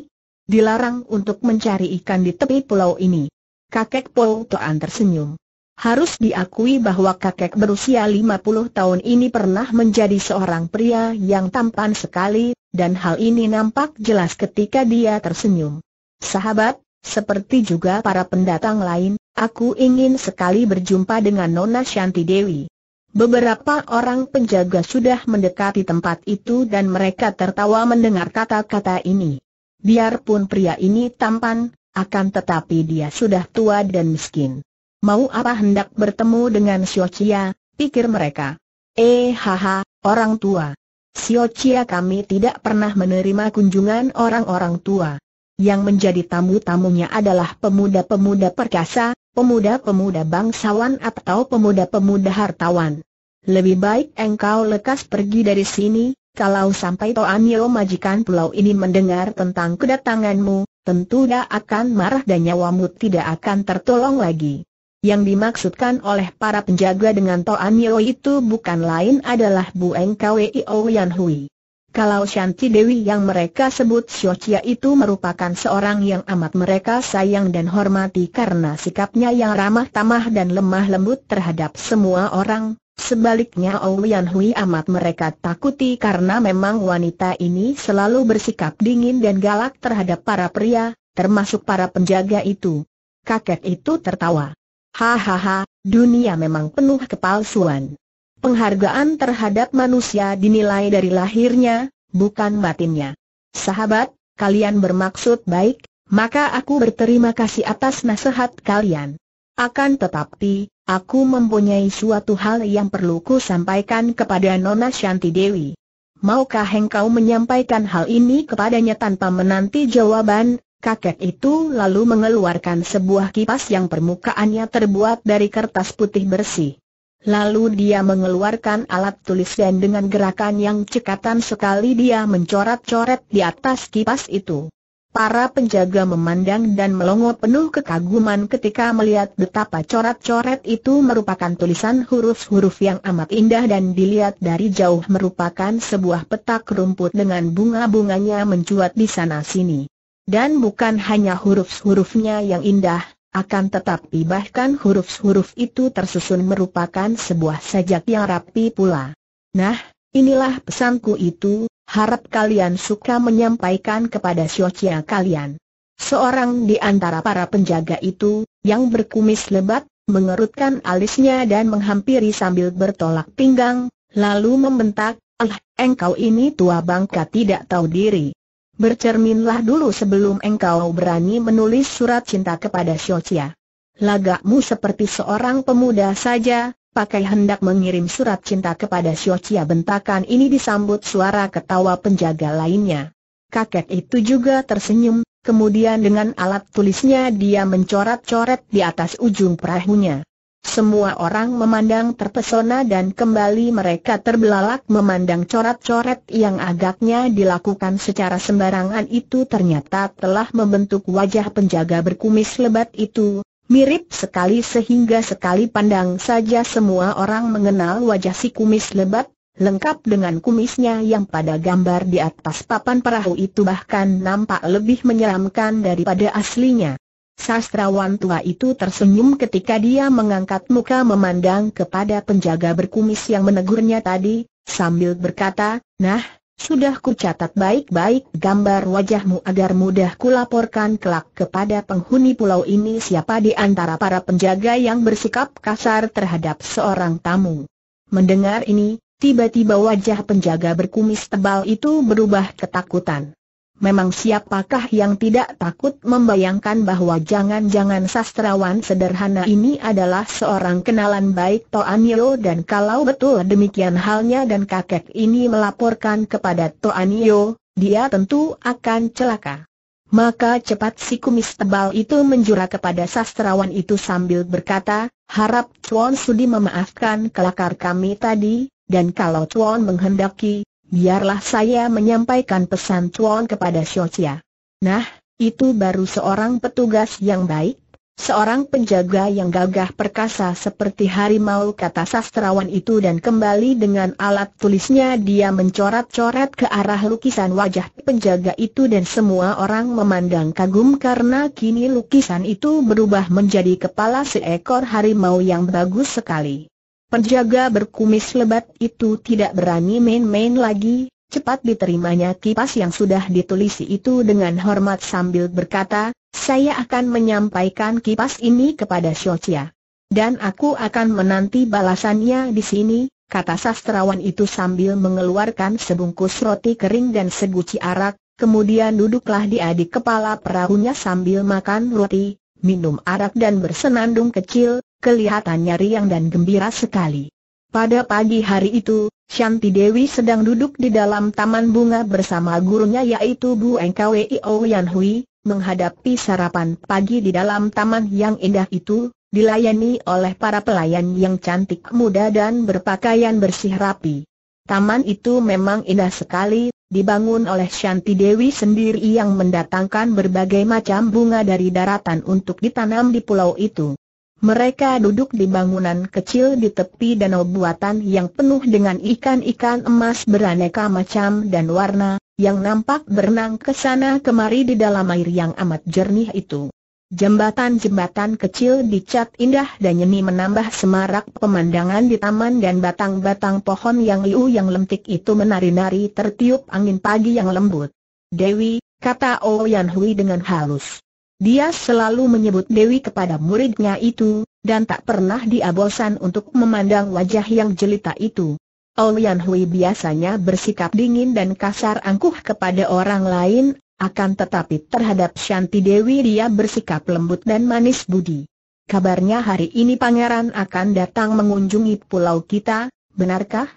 Dilarang untuk mencari ikan di tepi pulau ini. Kakek Po Toan tersenyum. Harus diakui bahwa kakek berusia 50 tahun ini pernah menjadi seorang pria yang tampan sekali, dan hal ini nampak jelas ketika dia tersenyum. Sahabat, seperti juga para pendatang lain, aku ingin sekali berjumpa dengan Nona Shanti Dewi. Beberapa orang penjaga sudah mendekati tempat itu dan mereka tertawa mendengar kata-kata ini. Biarpun pria ini tampan, akan tetapi dia sudah tua dan miskin. Mau apa hendak bertemu dengan Siocia, pikir mereka. Eh haha, orang tua. Siocia kami tidak pernah menerima kunjungan orang-orang tua. Yang menjadi tamu-tamunya adalah pemuda-pemuda perkasa, pemuda-pemuda bangsawan atau pemuda-pemuda hartawan. Lebih baik engkau lekas pergi dari sini, kalau sampai Toanio majikan pulau ini mendengar tentang kedatanganmu, tentu dia akan marah dan nyawamu tidak akan tertolong lagi. Yang dimaksudkan oleh para penjaga dengan Toan Yo itu bukan lain adalah Bu Eng Kwei Yan Hui. Kalau Shanti Dewi yang mereka sebut Xiao itu merupakan seorang yang amat mereka sayang dan hormati karena sikapnya yang ramah tamah dan lemah lembut terhadap semua orang, sebaliknya Owian Hui amat mereka takuti karena memang wanita ini selalu bersikap dingin dan galak terhadap para pria, termasuk para penjaga itu. Kakek itu tertawa. Hahaha, dunia memang penuh kepalsuan. Penghargaan terhadap manusia dinilai dari lahirnya, bukan batinnya. Sahabat, kalian bermaksud baik, maka aku berterima kasih atas nasihat kalian. Akan tetapi, aku mempunyai suatu hal yang perlu ku sampaikan kepada Nona Shanti Dewi. Maukah engkau menyampaikan hal ini kepadanya tanpa menanti jawaban? Kakek itu lalu mengeluarkan sebuah kipas yang permukaannya terbuat dari kertas putih bersih. Lalu dia mengeluarkan alat tulis dan dengan gerakan yang cekatan sekali dia mencoret-coret di atas kipas itu. Para penjaga memandang dan melongo penuh kekaguman ketika melihat betapa coret-coret itu merupakan tulisan huruf-huruf yang amat indah dan dilihat dari jauh merupakan sebuah petak rumput dengan bunga-bunganya mencuat di sana-sini. Dan bukan hanya huruf-hurufnya yang indah, akan tetapi bahkan huruf-huruf itu tersusun merupakan sebuah sajak yang rapi pula. Nah, inilah pesanku itu, harap kalian suka menyampaikan kepada Siocia kalian. Seorang di antara para penjaga itu, yang berkumis lebat, mengerutkan alisnya dan menghampiri sambil bertolak pinggang, lalu membentak, Ah, engkau ini tua bangka tidak tahu diri. Bercerminlah dulu sebelum engkau berani menulis surat cinta kepada Siocia. Lagakmu seperti seorang pemuda saja, pakai hendak mengirim surat cinta kepada Siocia bentakan ini disambut suara ketawa penjaga lainnya. Kakek itu juga tersenyum, kemudian dengan alat tulisnya dia mencoret-coret di atas ujung perahunya. Semua orang memandang terpesona dan kembali mereka terbelalak memandang coret-coret yang agaknya dilakukan secara sembarangan itu ternyata telah membentuk wajah penjaga berkumis lebat itu, Mirip sekali sehingga sekali pandang saja semua orang mengenal wajah si kumis lebat, lengkap dengan kumisnya yang pada gambar di atas papan perahu itu bahkan nampak lebih menyeramkan daripada aslinya. Sastrawan tua itu tersenyum ketika dia mengangkat muka memandang kepada penjaga berkumis yang menegurnya tadi, sambil berkata, Nah, sudah kucatat baik-baik gambar wajahmu agar mudah kulaporkan kelak kepada penghuni pulau ini siapa di antara para penjaga yang bersikap kasar terhadap seorang tamu. Mendengar ini, tiba-tiba wajah penjaga berkumis tebal itu berubah ketakutan. Memang siapakah yang tidak takut membayangkan bahwa jangan-jangan sastrawan sederhana ini adalah seorang kenalan baik Toan Yo dan kalau betul demikian halnya dan kakek ini melaporkan kepada Toan Yo, dia tentu akan celaka. Maka cepat si kumis tebal itu menjura kepada sastrawan itu sambil berkata, harap Tuan Sudi memaafkan kelakar kami tadi, dan kalau Tuan menghendaki, biarlah saya menyampaikan pesan Chuan kepada Xiaoxia. Nah, itu baru seorang petugas yang baik, seorang penjaga yang gagah perkasa seperti harimau kata sastrawan itu dan kembali dengan alat tulisnya dia mencoret-coret ke arah lukisan wajah penjaga itu dan semua orang memandang kagum karena kini lukisan itu berubah menjadi kepala seekor harimau yang bagus sekali. Penjaga berkumis lebat itu tidak berani main-main lagi, cepat diterimanya kipas yang sudah ditulisi itu dengan hormat sambil berkata, saya akan menyampaikan kipas ini kepada Xiaoxia. Dan aku akan menanti balasannya di sini, kata sastrawan itu sambil mengeluarkan sebungkus roti kering dan seguci arak, kemudian duduklah di adik kepala perahunya sambil makan roti, minum arak dan bersenandung kecil, kelihatannya riang dan gembira sekali. Pada pagi hari itu, Shanti Dewi sedang duduk di dalam taman bunga bersama gurunya yaitu Bu Engkwi Yan Hui, menghadapi sarapan pagi di dalam taman yang indah itu, dilayani oleh para pelayan yang cantik muda dan berpakaian bersih rapi. Taman itu memang indah sekali, dibangun oleh Shanti Dewi sendiri yang mendatangkan berbagai macam bunga dari daratan untuk ditanam di pulau itu. Mereka duduk di bangunan kecil di tepi danau buatan yang penuh dengan ikan-ikan emas beraneka macam dan warna, yang nampak berenang ke sana kemari di dalam air yang amat jernih itu. Jembatan-jembatan kecil dicat indah dan nyeni menambah semarak pemandangan di taman dan batang-batang pohon yang liu yang lentik itu menari-nari tertiup angin pagi yang lembut. Dewi, kata Oyan Hui dengan halus. Dia selalu menyebut Dewi kepada muridnya itu, dan tak pernah dia bosan untuk memandang wajah yang jelita itu. Owian Hui biasanya bersikap dingin dan kasar angkuh kepada orang lain, akan tetapi terhadap Shanti Dewi dia bersikap lembut dan manis budi. Kabarnya hari ini pangeran akan datang mengunjungi pulau kita, benarkah?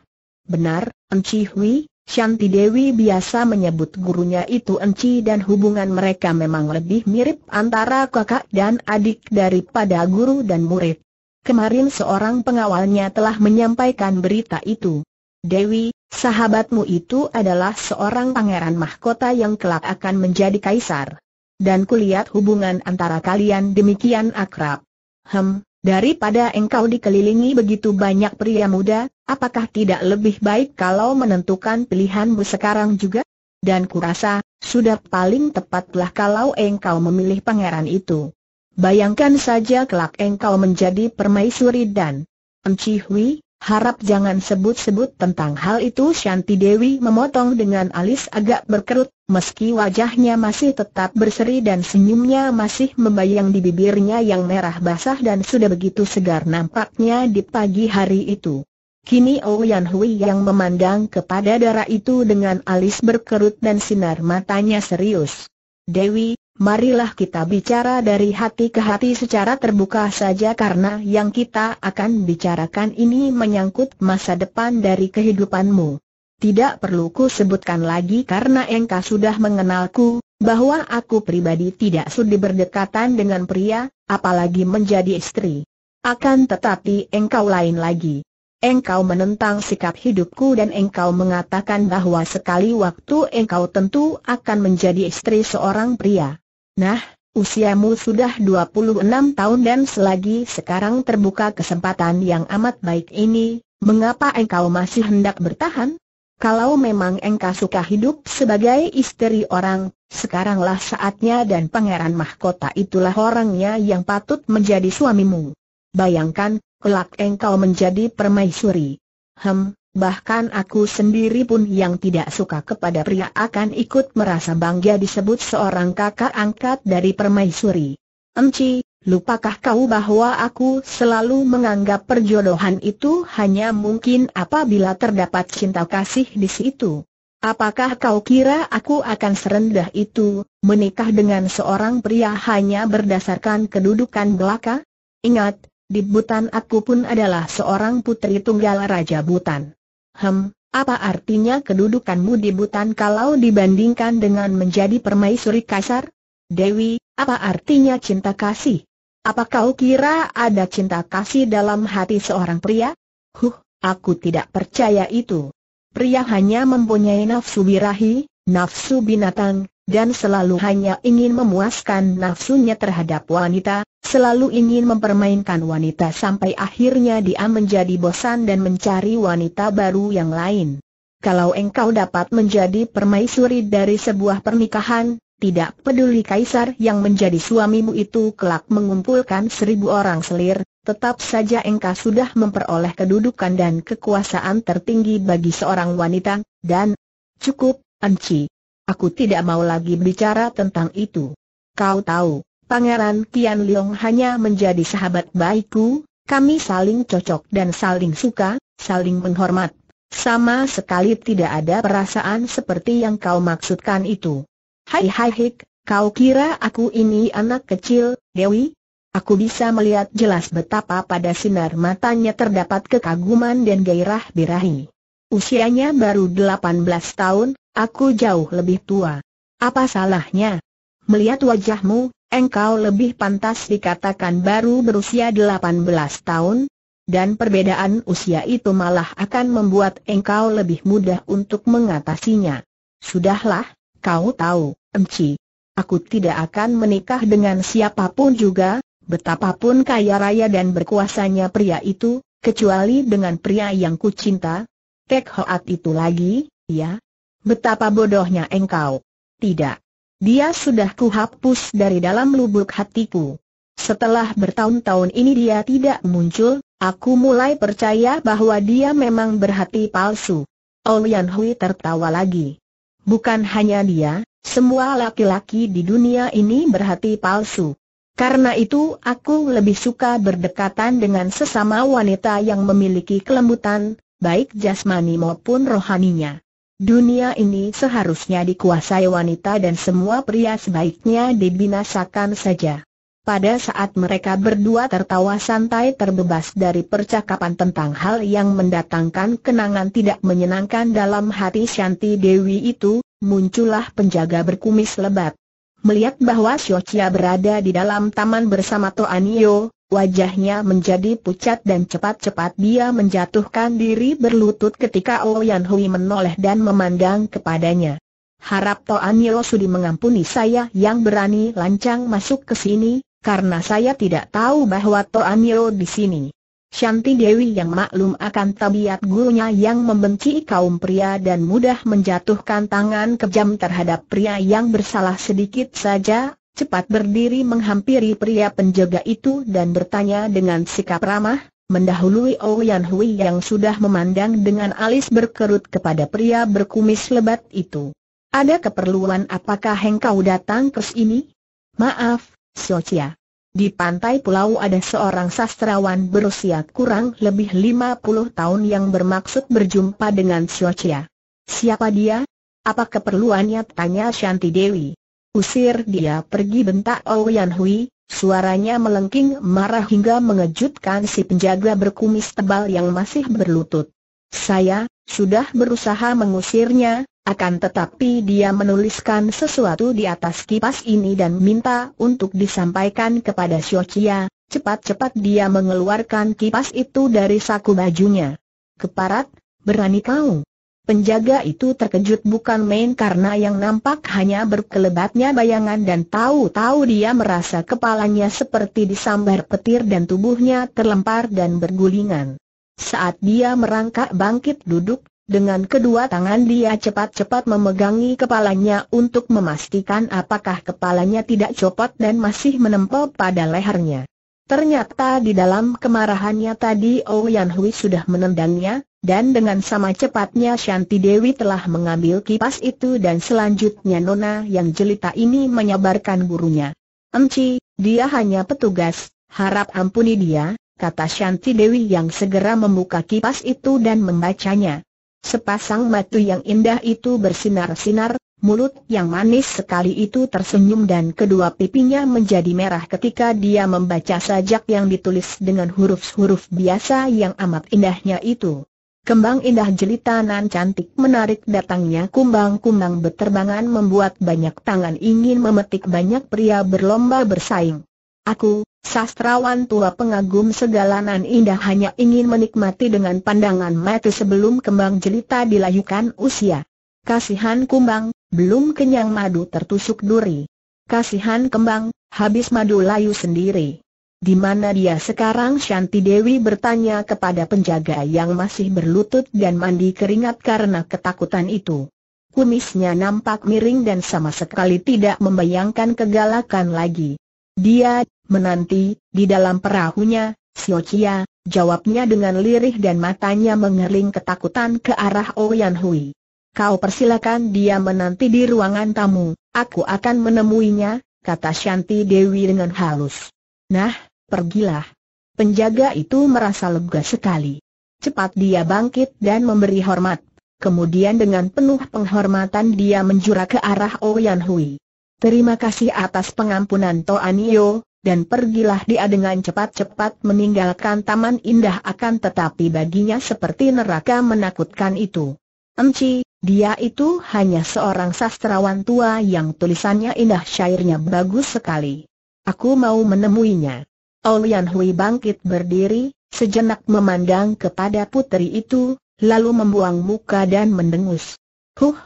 Benar, Enci Hui, Shanti Dewi biasa menyebut gurunya itu Enci dan hubungan mereka memang lebih mirip antara kakak dan adik daripada guru dan murid. Kemarin seorang pengawalnya telah menyampaikan berita itu. Dewi, sahabatmu itu adalah seorang pangeran mahkota yang kelak akan menjadi kaisar. Dan kulihat hubungan antara kalian demikian akrab. Hem, Daripada engkau dikelilingi begitu banyak pria muda, apakah tidak lebih baik kalau menentukan pilihanmu sekarang juga? Dan kurasa, sudah paling tepatlah kalau engkau memilih pangeran itu. Bayangkan saja kelak engkau menjadi permaisuri dan Enci Hui, harap jangan sebut-sebut tentang hal itu Shanti Dewi memotong dengan alis agak berkerut, meski wajahnya masih tetap berseri dan senyumnya masih membayang di bibirnya yang merah basah dan sudah begitu segar nampaknya di pagi hari itu. Kini Ouyang Hui yang memandang kepada darah itu dengan alis berkerut dan sinar matanya serius. Dewi, marilah kita bicara dari hati ke hati secara terbuka saja karena yang kita akan bicarakan ini menyangkut masa depan dari kehidupanmu. Tidak perlu ku sebutkan lagi karena engkau sudah mengenalku, bahwa aku pribadi tidak sudi berdekatan dengan pria, apalagi menjadi istri. Akan tetapi engkau lain lagi. Engkau menentang sikap hidupku dan engkau mengatakan bahwa sekali waktu engkau tentu akan menjadi istri seorang pria. Nah, usiamu sudah 26 tahun dan selagi sekarang terbuka kesempatan yang amat baik ini, mengapa engkau masih hendak bertahan? Kalau memang engkau suka hidup sebagai istri orang, sekaranglah saatnya dan pangeran mahkota itulah orangnya yang patut menjadi suamimu. Bayangkan, kelak engkau menjadi permaisuri. Hem, bahkan aku sendiri pun yang tidak suka kepada pria akan ikut merasa bangga disebut seorang kakak angkat dari permaisuri. Enci, Lupakah kau bahwa aku selalu menganggap perjodohan itu hanya mungkin apabila terdapat cinta kasih di situ? Apakah kau kira aku akan serendah itu, menikah dengan seorang pria hanya berdasarkan kedudukan belaka? Ingat, di Butan aku pun adalah seorang putri tunggal Raja Butan. Hem, apa artinya kedudukanmu di Butan kalau dibandingkan dengan menjadi permaisuri kasar? Dewi, apa artinya cinta kasih? Apa kau kira ada cinta kasih dalam hati seorang pria? Huh, aku tidak percaya itu. Pria hanya mempunyai nafsu birahi, nafsu binatang, dan selalu hanya ingin memuaskan nafsunya terhadap wanita, selalu ingin mempermainkan wanita sampai akhirnya dia menjadi bosan dan mencari wanita baru yang lain. Kalau engkau dapat menjadi permaisuri dari sebuah pernikahan, tidak peduli kaisar yang menjadi suamimu itu kelak mengumpulkan seribu orang selir, tetap saja engkau sudah memperoleh kedudukan dan kekuasaan tertinggi bagi seorang wanita, dan cukup, Anci. Aku tidak mau lagi bicara tentang itu. Kau tahu, Pangeran Tian Leong hanya menjadi sahabat baikku, kami saling cocok dan saling suka, saling menghormat. Sama sekali tidak ada perasaan seperti yang kau maksudkan itu. Hai hai hik, kau kira aku ini anak kecil, Dewi? Aku bisa melihat jelas betapa pada sinar matanya terdapat kekaguman dan gairah birahi. Usianya baru 18 tahun, aku jauh lebih tua. Apa salahnya? Melihat wajahmu, engkau lebih pantas dikatakan baru berusia 18 tahun, dan perbedaan usia itu malah akan membuat engkau lebih mudah untuk mengatasinya. Sudahlah, kau tahu, Enci. Aku tidak akan menikah dengan siapa pun juga, betapapun kaya raya dan berkuasanya pria itu, kecuali dengan pria yang kucinta. Tek Hoat itu lagi, ya? Betapa bodohnya engkau. Tidak. Dia sudah kuhapus dari dalam lubuk hatiku. Setelah bertahun-tahun ini dia tidak muncul, aku mulai percaya bahwa dia memang berhati palsu. Ouyang Hui tertawa lagi. Bukan hanya dia, semua laki-laki di dunia ini berhati palsu. Karena itu aku lebih suka berdekatan dengan sesama wanita yang memiliki kelembutan, baik jasmani maupun rohaninya. Dunia ini seharusnya dikuasai wanita dan semua pria sebaiknya dibinasakan saja. Pada saat mereka berdua tertawa santai terbebas dari percakapan tentang hal yang mendatangkan kenangan tidak menyenangkan dalam hati Shanti Dewi itu, muncullah penjaga berkumis lebat. Melihat bahwa Xiochia berada di dalam taman bersama Toanio, wajahnya menjadi pucat dan cepat-cepat dia menjatuhkan diri berlutut ketika Oyan Hui menoleh dan memandang kepadanya. Harap Toanio sudi mengampuni saya yang berani lancang masuk ke sini, karena saya tidak tahu bahwa Toanio di sini. Shanti Dewi yang maklum akan tabiat gurunya yang membenci kaum pria dan mudah menjatuhkan tangan kejam terhadap pria yang bersalah sedikit saja, cepat berdiri menghampiri pria penjaga itu dan bertanya dengan sikap ramah, mendahului Oyan Hui yang sudah memandang dengan alis berkerut kepada pria berkumis lebat itu. Ada keperluan apakah engkau datang ke sini? Maaf, Socia. Di pantai pulau ada seorang sastrawan berusia kurang lebih 50 tahun yang bermaksud berjumpa dengan Socia. Siapa dia? Apa keperluannya? Tanya Shanti Dewi. Usir dia pergi bentak Oyan Hui, suaranya melengking marah hingga mengejutkan si penjaga berkumis tebal yang masih berlutut. Saya, sudah berusaha mengusirnya, akan tetapi dia menuliskan sesuatu di atas kipas ini dan minta untuk disampaikan kepada Xiochia. Cepat-cepat dia mengeluarkan kipas itu dari saku bajunya. Keparat, berani kau. Penjaga itu terkejut bukan main karena yang nampak hanya berkelebatnya bayangan dan tahu-tahu dia merasa kepalanya seperti disambar petir dan tubuhnya terlempar dan bergulingan. Saat dia merangkak bangkit duduk, dengan kedua tangan dia cepat-cepat memegangi kepalanya untuk memastikan apakah kepalanya tidak copot dan masih menempel pada lehernya. Ternyata di dalam kemarahannya tadi Oyan Hui sudah menendangnya, dan dengan sama cepatnya Shanti Dewi telah mengambil kipas itu dan selanjutnya Nona yang jelita ini menyabarkan gurunya. Emci, dia hanya petugas, harap ampuni dia, kata Shanti Dewi yang segera membuka kipas itu dan membacanya. Sepasang mata yang indah itu bersinar-sinar, mulut yang manis sekali itu tersenyum dan kedua pipinya menjadi merah ketika dia membaca sajak yang ditulis dengan huruf-huruf biasa yang amat indahnya itu. Kembang indah jelita nan cantik menarik datangnya kumbang-kumbang beterbangan membuat banyak tangan ingin memetik banyak pria berlomba bersaing. Aku, sastrawan tua pengagum segala nan indah hanya ingin menikmati dengan pandangan mata sebelum kembang jelita dilayukan usia. Kasihan kumbang, belum kenyang madu tertusuk duri. Kasihan kembang, habis madu layu sendiri. Di mana dia sekarang Shanti Dewi bertanya kepada penjaga yang masih berlutut dan mandi keringat karena ketakutan itu. Kumisnya nampak miring dan sama sekali tidak membayangkan kegalakan lagi. Dia, menanti, di dalam perahunya, Siochia, jawabnya dengan lirih dan matanya mengerling ketakutan ke arah Oyan Hui. Kau persilakan dia menanti di ruangan tamu, aku akan menemuinya, kata Shanti Dewi dengan halus. Nah, pergilah. Penjaga itu merasa lega sekali. Cepat dia bangkit dan memberi hormat. Kemudian dengan penuh penghormatan dia menjura ke arah Oyan Hui. Terima kasih atas pengampunan Toanio, dan pergilah dia dengan cepat-cepat meninggalkan taman indah akan tetapi baginya seperti neraka menakutkan itu. Emci, dia itu hanya seorang sastrawan tua yang tulisannya indah syairnya bagus sekali. Aku mau menemuinya. Olian Hui bangkit berdiri, sejenak memandang kepada putri itu, lalu membuang muka dan mendengus. Huh,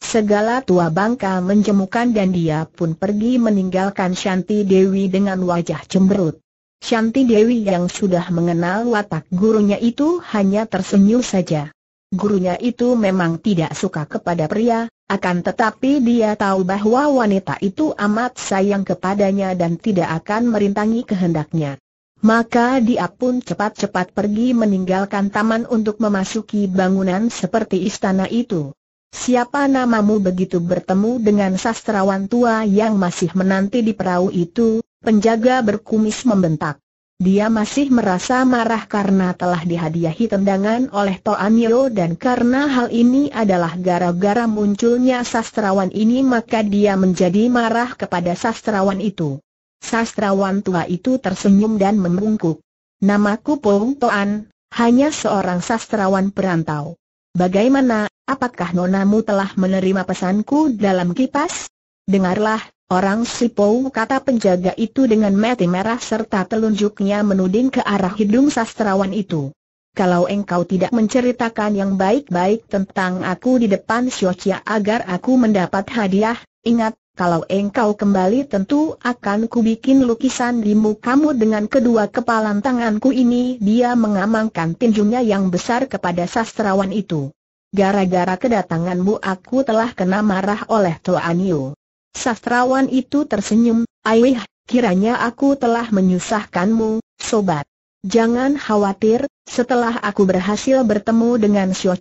Segala tua bangka menjemukan dan dia pun pergi meninggalkan Shanti Dewi dengan wajah cemberut. Shanti Dewi yang sudah mengenal watak gurunya itu hanya tersenyum saja. Gurunya itu memang tidak suka kepada pria, akan tetapi dia tahu bahwa wanita itu amat sayang kepadanya dan tidak akan merintangi kehendaknya. Maka dia pun cepat-cepat pergi meninggalkan taman untuk memasuki bangunan seperti istana itu. Siapa namamu begitu bertemu dengan sastrawan tua yang masih menanti di perahu itu, penjaga berkumis membentak. Dia masih merasa marah karena telah dihadiahi tendangan oleh Toanio dan karena hal ini adalah gara-gara munculnya sastrawan ini maka dia menjadi marah kepada sastrawan itu. Sastrawan tua itu tersenyum dan membungkuk. Namaku Pou Toan, hanya seorang sastrawan perantau. Bagaimana, apakah nonamu telah menerima pesanku dalam kipas? Dengarlah, orang si Pou kata penjaga itu dengan mati merah serta telunjuknya menuding ke arah hidung sastrawan itu. Kalau engkau tidak menceritakan yang baik-baik tentang aku di depan Xiao agar aku mendapat hadiah, ingat, kalau engkau kembali tentu akan kubikin lukisan di mukamu dengan kedua kepalan tanganku ini Dia mengamankan tinjunya yang besar kepada sastrawan itu. Gara-gara kedatanganmu aku telah kena marah oleh Tuan Yu. Sastrawan itu tersenyum, Aih, kiranya aku telah menyusahkanmu, sobat. Jangan khawatir, setelah aku berhasil bertemu dengan Xiao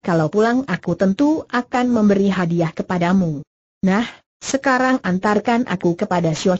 kalau pulang aku tentu akan memberi hadiah kepadamu. Nah, sekarang antarkan aku kepada Xiao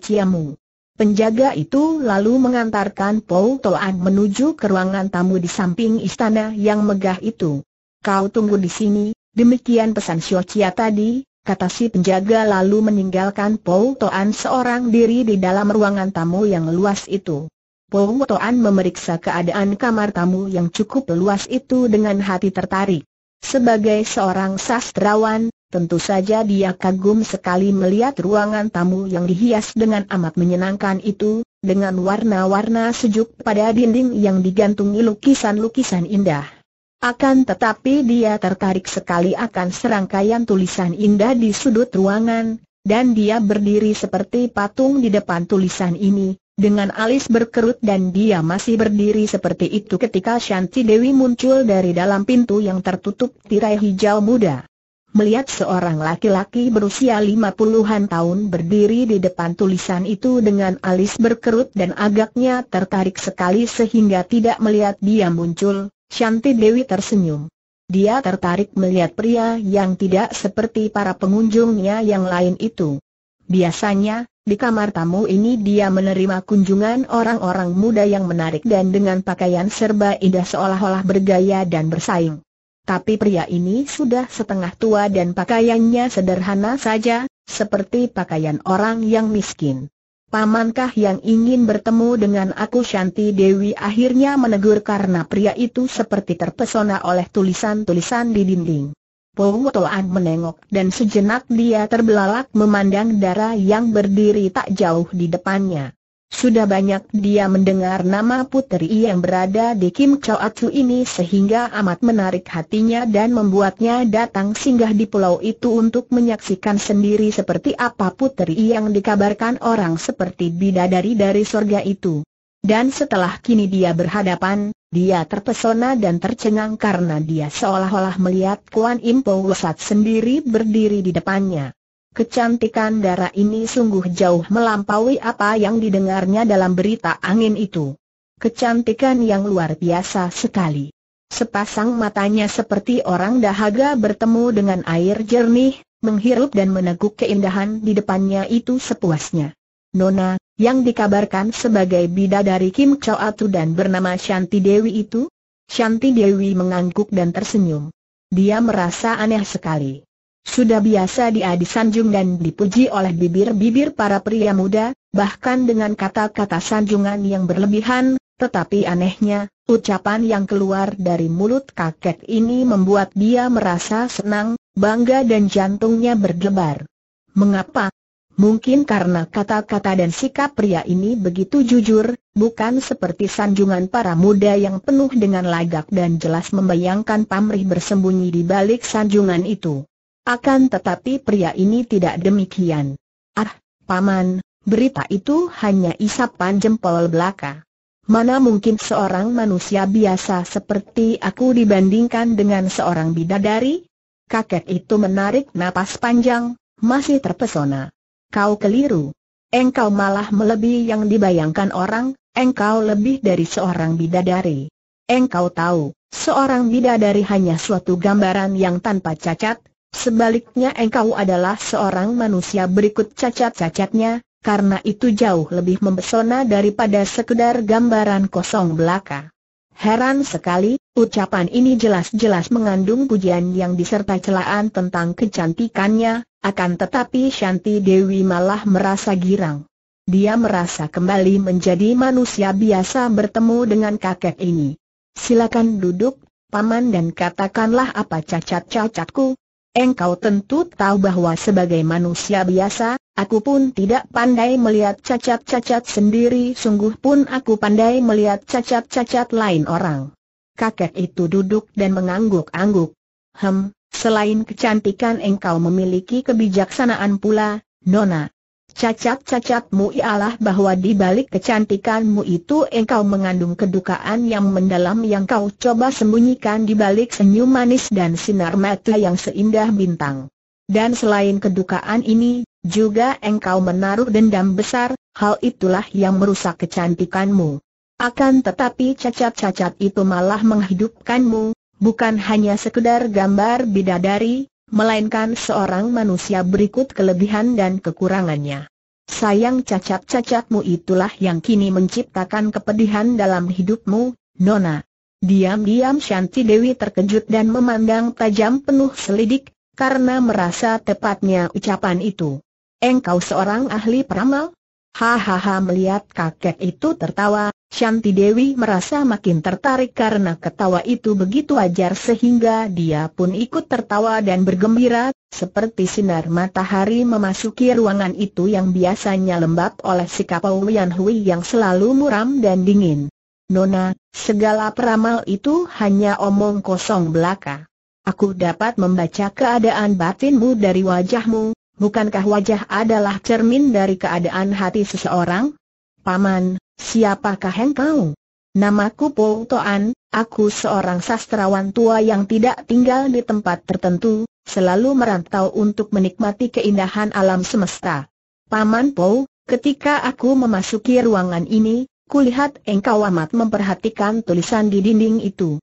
Penjaga itu lalu mengantarkan Pou Toan menuju ke ruangan tamu di samping istana yang megah itu. Kau tunggu di sini, demikian pesan Xiao tadi, kata si penjaga lalu meninggalkan Pou Toan seorang diri di dalam ruangan tamu yang luas itu. Pou Toan memeriksa keadaan kamar tamu yang cukup luas itu dengan hati tertarik. Sebagai seorang sastrawan, Tentu saja dia kagum sekali melihat ruangan tamu yang dihias dengan amat menyenangkan itu, dengan warna-warna sejuk pada dinding yang digantungi lukisan-lukisan indah. Akan tetapi dia tertarik sekali akan serangkaian tulisan indah di sudut ruangan, dan dia berdiri seperti patung di depan tulisan ini, dengan alis berkerut dan dia masih berdiri seperti itu ketika Shanti Dewi muncul dari dalam pintu yang tertutup tirai hijau muda. Melihat seorang laki-laki berusia lima puluhan tahun berdiri di depan tulisan itu dengan alis berkerut dan agaknya tertarik sekali sehingga tidak melihat dia muncul, Shanti Dewi tersenyum. Dia tertarik melihat pria yang tidak seperti para pengunjungnya yang lain itu. Biasanya, di kamar tamu ini dia menerima kunjungan orang-orang muda yang menarik dan dengan pakaian serba indah seolah-olah bergaya dan bersaing. Tapi pria ini sudah setengah tua dan pakaiannya sederhana saja, seperti pakaian orang yang miskin. Pamankah yang ingin bertemu dengan aku Shanti Dewi akhirnya menegur karena pria itu seperti terpesona oleh tulisan-tulisan di dinding. Po Toan menengok dan sejenak dia terbelalak memandang darah yang berdiri tak jauh di depannya. Sudah banyak dia mendengar nama putri yang berada di Kim Chow Atu ini sehingga amat menarik hatinya dan membuatnya datang singgah di pulau itu untuk menyaksikan sendiri seperti apa putri yang dikabarkan orang seperti bidadari dari surga itu. Dan setelah kini dia berhadapan, dia terpesona dan tercengang karena dia seolah-olah melihat Kuan Im Po sendiri berdiri di depannya. Kecantikan darah ini sungguh jauh melampaui apa yang didengarnya dalam berita angin itu. Kecantikan yang luar biasa sekali. Sepasang matanya seperti orang dahaga bertemu dengan air jernih, menghirup dan meneguk keindahan di depannya itu sepuasnya. Nona, yang dikabarkan sebagai bidadari Kim Chow Atu dan bernama Shanti Dewi itu? Shanti Dewi mengangguk dan tersenyum. Dia merasa aneh sekali. Sudah biasa dia disanjung dan dipuji oleh bibir-bibir para pria muda, bahkan dengan kata-kata sanjungan yang berlebihan, tetapi anehnya, ucapan yang keluar dari mulut kakek ini membuat dia merasa senang, bangga dan jantungnya berdebar. Mengapa? Mungkin karena kata-kata dan sikap pria ini begitu jujur, bukan seperti sanjungan para muda yang penuh dengan lagak dan jelas membayangkan pamrih bersembunyi di balik sanjungan itu. Akan tetapi pria ini tidak demikian. Ah, paman, berita itu hanya isapan jempol belaka. Mana mungkin seorang manusia biasa seperti aku dibandingkan dengan seorang bidadari? Kakek itu menarik napas panjang, masih terpesona. Kau keliru. Engkau malah melebihi yang dibayangkan orang, engkau lebih dari seorang bidadari. Engkau tahu, seorang bidadari hanya suatu gambaran yang tanpa cacat, Sebaliknya engkau adalah seorang manusia berikut cacat-cacatnya, karena itu jauh lebih mempesona daripada sekedar gambaran kosong belaka. Heran sekali, ucapan ini jelas-jelas mengandung pujian yang disertai celaan tentang kecantikannya, akan tetapi Shanti Dewi malah merasa girang. dia merasa kembali menjadi manusia biasa bertemu dengan kakek ini. Silakan duduk, paman dan katakanlah apa cacat-cacatku. Engkau tentu tahu bahwa sebagai manusia biasa, aku pun tidak pandai melihat cacat-cacat sendiri sungguh pun aku pandai melihat cacat-cacat lain orang. Kakek itu duduk dan mengangguk-angguk. Hem, selain kecantikan engkau memiliki kebijaksanaan pula, Nona. Cacat-cacatmu ialah bahwa di balik kecantikanmu itu engkau mengandung kedukaan yang mendalam yang kau coba sembunyikan di balik senyum manis dan sinar mata yang seindah bintang. Dan selain kedukaan ini, juga engkau menaruh dendam besar, hal itulah yang merusak kecantikanmu. Akan tetapi cacat-cacat itu malah menghidupkanmu, bukan hanya sekedar gambar bidadari, melainkan seorang manusia berikut kelebihan dan kekurangannya. Sayang cacat-cacatmu itulah yang kini menciptakan kepedihan dalam hidupmu, Nona. Diam-diam Shanti Dewi terkejut dan memandang tajam penuh selidik, karena merasa tepatnya ucapan itu. Engkau seorang ahli peramal? Hahaha melihat kakek itu tertawa, Shanti Dewi merasa makin tertarik karena ketawa itu begitu wajar sehingga dia pun ikut tertawa dan bergembira, seperti sinar matahari memasuki ruangan itu yang biasanya lembab oleh sikap Wian Hui yang selalu muram dan dingin. Nona, segala peramal itu hanya omong kosong belaka. Aku dapat membaca keadaan batinmu dari wajahmu, Bukankah wajah adalah cermin dari keadaan hati seseorang? Paman, siapakah engkau? Namaku Po Toan, aku seorang sastrawan tua yang tidak tinggal di tempat tertentu, selalu merantau untuk menikmati keindahan alam semesta. Paman Po, ketika aku memasuki ruangan ini, kulihat engkau amat memperhatikan tulisan di dinding itu.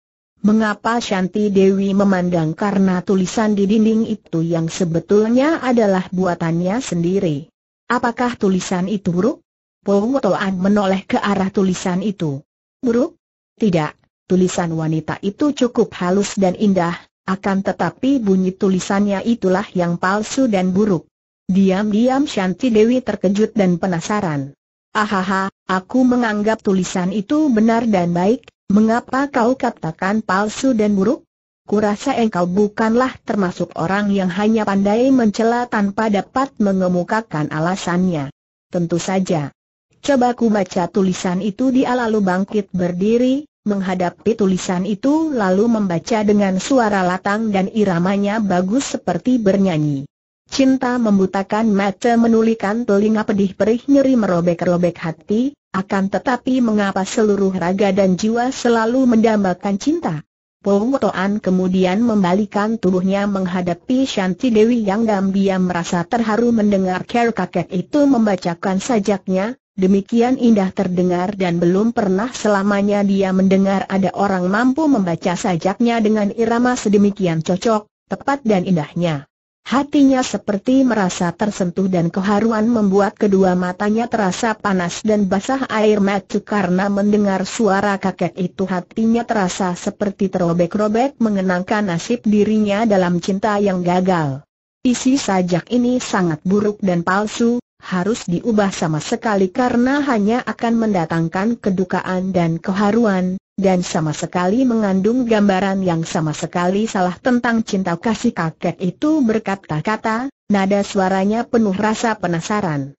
Mengapa Shanti Dewi memandang karena tulisan di dinding itu yang sebetulnya adalah buatannya sendiri? Apakah tulisan itu buruk? Toan menoleh ke arah tulisan itu. Buruk? Tidak, tulisan wanita itu cukup halus dan indah, akan tetapi bunyi tulisannya itulah yang palsu dan buruk. Diam-diam Shanti Dewi terkejut dan penasaran. Ahaha, aku menganggap tulisan itu benar dan baik, Mengapa kau katakan palsu dan buruk? Kurasa engkau bukanlah termasuk orang yang hanya pandai mencela tanpa dapat mengemukakan alasannya. Tentu saja. Coba ku baca tulisan itu dia lalu bangkit berdiri, menghadapi tulisan itu lalu membaca dengan suara latang dan iramanya bagus seperti bernyanyi. Cinta membutakan mata menulikan telinga pedih perih nyeri merobek-robek hati, akan tetapi mengapa seluruh raga dan jiwa selalu mendambakan cinta? Toan kemudian membalikan tubuhnya menghadapi Shanti Dewi yang diam merasa terharu mendengar care kakek itu membacakan sajaknya, demikian indah terdengar dan belum pernah selamanya dia mendengar ada orang mampu membaca sajaknya dengan irama sedemikian cocok, tepat dan indahnya. Hatinya seperti merasa tersentuh dan keharuan membuat kedua matanya terasa panas dan basah air mata karena mendengar suara kakek itu hatinya terasa seperti terobek-robek mengenangkan nasib dirinya dalam cinta yang gagal. Isi sajak ini sangat buruk dan palsu, harus diubah sama sekali karena hanya akan mendatangkan kedukaan dan keharuan, dan sama sekali mengandung gambaran yang sama sekali salah tentang cinta kasih kakek itu berkata-kata, nada suaranya penuh rasa penasaran.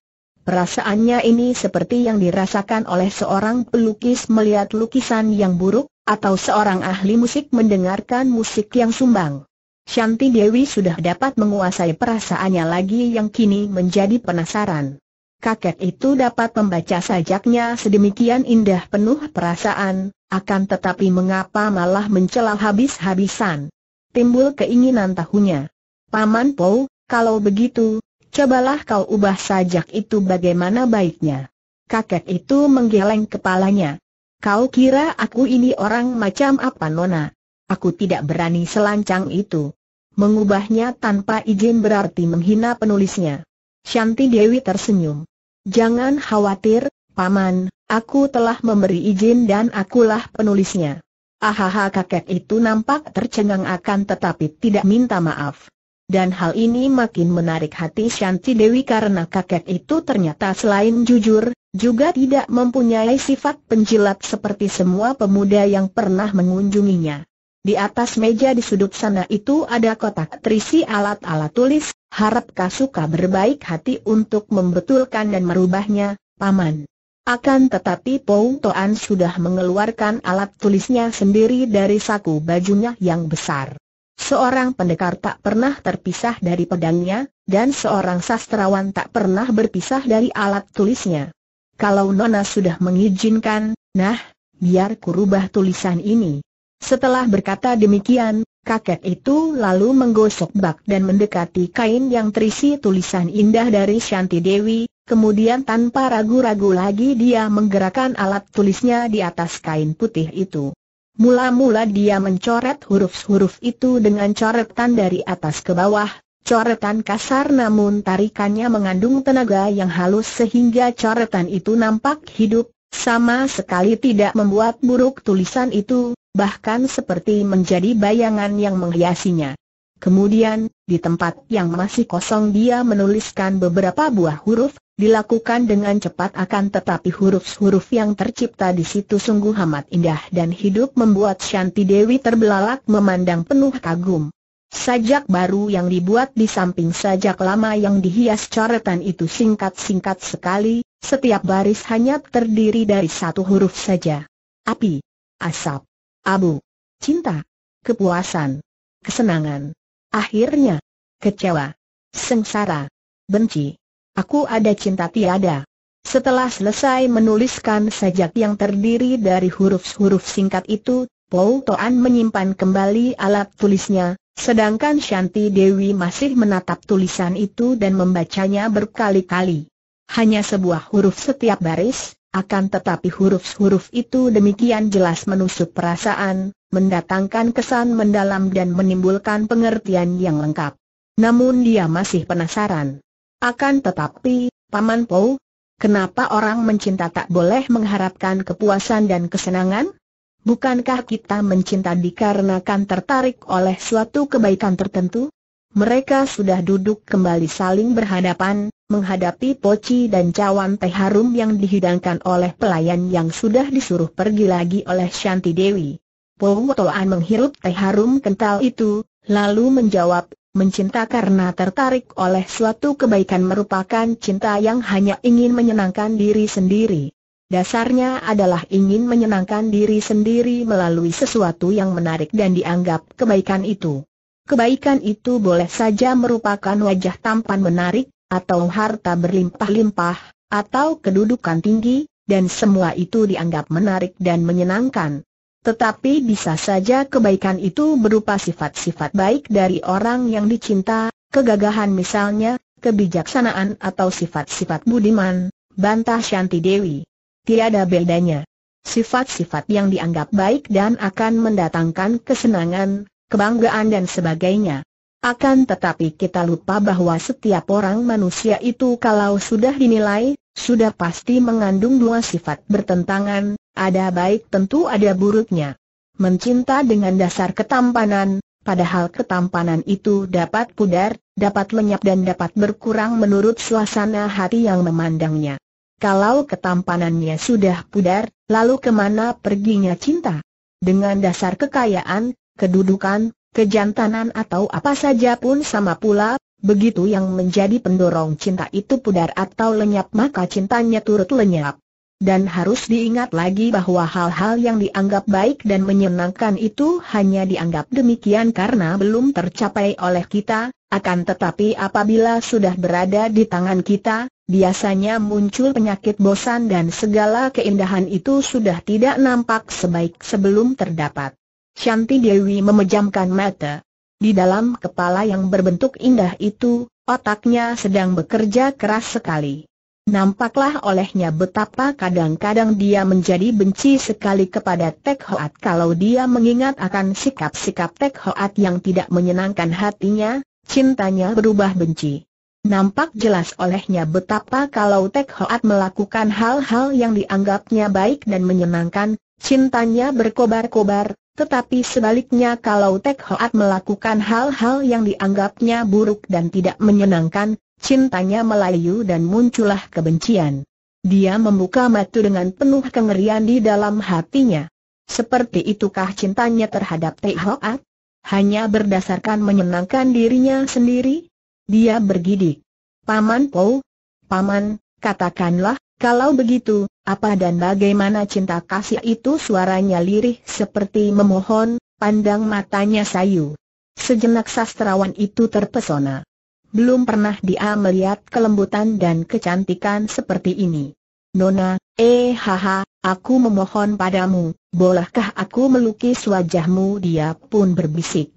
Perasaannya ini seperti yang dirasakan oleh seorang pelukis melihat lukisan yang buruk, atau seorang ahli musik mendengarkan musik yang sumbang. Shanti Dewi sudah dapat menguasai perasaannya lagi yang kini menjadi penasaran. Kakek itu dapat membaca sajaknya sedemikian indah penuh perasaan, akan tetapi mengapa malah mencela habis-habisan? Timbul keinginan tahunya. Paman Po, kalau begitu, cobalah kau ubah sajak itu bagaimana baiknya. Kakek itu menggeleng kepalanya. Kau kira aku ini orang macam apa nona? Aku tidak berani selancang itu. Mengubahnya tanpa izin berarti menghina penulisnya. Shanti Dewi tersenyum. Jangan khawatir, Paman, aku telah memberi izin dan akulah penulisnya. Ahaha kakek itu nampak tercengang akan tetapi tidak minta maaf. dan hal ini makin menarik hati Shanti Dewi karena kakek itu ternyata selain jujur, juga tidak mempunyai sifat penjilat seperti semua pemuda yang pernah mengunjunginya. Di atas meja di sudut sana itu ada kotak terisi alat-alat tulis, harap Kasuka berbaik hati untuk membetulkan dan merubahnya, Paman. Akan tetapi Pou Toan sudah mengeluarkan alat tulisnya sendiri dari saku bajunya yang besar. Seorang pendekar tak pernah terpisah dari pedangnya, dan seorang sastrawan tak pernah berpisah dari alat tulisnya. Kalau Nona sudah mengizinkan, nah, biar kurubah tulisan ini. Setelah berkata demikian, kakek itu lalu menggosok bak dan mendekati kain yang terisi tulisan indah dari Shanti Dewi, kemudian tanpa ragu-ragu lagi dia menggerakkan alat tulisnya di atas kain putih itu. Mula-mula dia mencoret huruf-huruf itu dengan coretan dari atas ke bawah, coretan kasar namun tarikannya mengandung tenaga yang halus sehingga coretan itu nampak hidup, sama sekali tidak membuat buruk tulisan itu, bahkan seperti menjadi bayangan yang menghiasinya. Kemudian, di tempat yang masih kosong dia menuliskan beberapa buah huruf, dilakukan dengan cepat akan tetapi huruf-huruf yang tercipta di situ sungguh amat indah dan hidup membuat Shanti Dewi terbelalak memandang penuh kagum. Sajak baru yang dibuat di samping sajak lama yang dihias coretan itu singkat-singkat sekali, setiap baris hanya terdiri dari satu huruf saja. Api, asap, abu, cinta, kepuasan, kesenangan, akhirnya, kecewa, sengsara, benci. Aku ada cinta tiada. Setelah selesai menuliskan sajak yang terdiri dari huruf-huruf singkat itu, Pou Toan menyimpan kembali alat tulisnya, sedangkan Shanti Dewi masih menatap tulisan itu dan membacanya berkali-kali. Hanya sebuah huruf setiap baris, akan tetapi huruf-huruf itu demikian jelas menusuk perasaan, mendatangkan kesan mendalam dan menimbulkan pengertian yang lengkap. Namun dia masih penasaran. Akan tetapi, Paman Po, kenapa orang mencinta tak boleh mengharapkan kepuasan dan kesenangan? Bukankah kita mencinta dikarenakan tertarik oleh suatu kebaikan tertentu? Mereka sudah duduk kembali saling berhadapan, menghadapi poci dan cawan teh harum yang dihidangkan oleh pelayan yang sudah disuruh pergi lagi oleh Shanti Dewi. Po Toan menghirup teh harum kental itu, lalu menjawab, Mencinta karena tertarik oleh suatu kebaikan merupakan cinta yang hanya ingin menyenangkan diri sendiri. Dasarnya adalah ingin menyenangkan diri sendiri melalui sesuatu yang menarik dan dianggap kebaikan itu. Kebaikan itu boleh saja merupakan wajah tampan menarik, atau harta berlimpah-limpah, atau kedudukan tinggi, dan semua itu dianggap menarik dan menyenangkan. Tetapi bisa saja kebaikan itu berupa sifat-sifat baik dari orang yang dicinta, kegagahan misalnya, kebijaksanaan atau sifat-sifat budiman, bantah Shanti Dewi. Tiada bedanya. Sifat-sifat yang dianggap baik dan akan mendatangkan kesenangan, kebanggaan dan sebagainya. Akan tetapi kita lupa bahwa setiap orang manusia itu kalau sudah dinilai, sudah pasti mengandung dua sifat bertentangan, ada baik tentu ada buruknya. Mencinta dengan dasar ketampanan, padahal ketampanan itu dapat pudar, dapat lenyap dan dapat berkurang menurut suasana hati yang memandangnya. Kalau ketampanannya sudah pudar, lalu ke mana perginya cinta? Dengan dasar kekayaan, kedudukan, kejantanan atau apa saja pun sama pula, begitu yang menjadi pendorong cinta itu pudar atau lenyap maka cintanya turut lenyap. Dan harus diingat lagi bahwa hal-hal yang dianggap baik dan menyenangkan itu hanya dianggap demikian karena belum tercapai oleh kita, akan tetapi apabila sudah berada di tangan kita, biasanya muncul penyakit bosan dan segala keindahan itu sudah tidak nampak sebaik sebelum terdapat. Shanti Dewi memejamkan mata. Di dalam kepala yang berbentuk indah itu, otaknya sedang bekerja keras sekali. Nampaklah olehnya betapa kadang-kadang dia menjadi benci sekali kepada Tek Hoat kalau dia mengingat akan sikap-sikap Tek Hoat yang tidak menyenangkan hatinya, cintanya berubah benci. Nampak jelas olehnya betapa kalau Tek Hoat melakukan hal-hal yang dianggapnya baik dan menyenangkan, cintanya berkobar-kobar, tetapi sebaliknya kalau Tek Hoat melakukan hal-hal yang dianggapnya buruk dan tidak menyenangkan, cintanya melayu dan muncullah kebencian. Dia membuka mata dengan penuh kengerian di dalam hatinya. Seperti itukah cintanya terhadap Tek Hoat? Hanya berdasarkan menyenangkan dirinya sendiri? Dia bergidik. Paman Po? Paman, katakanlah, kalau begitu, apa dan bagaimana cinta kasih itu suaranya lirih seperti memohon, pandang matanya sayu. Sejenak sastrawan itu terpesona. Belum pernah dia melihat kelembutan dan kecantikan seperti ini. Nona, eh haha, aku memohon padamu, bolehkah aku melukis wajahmu? Dia pun berbisik.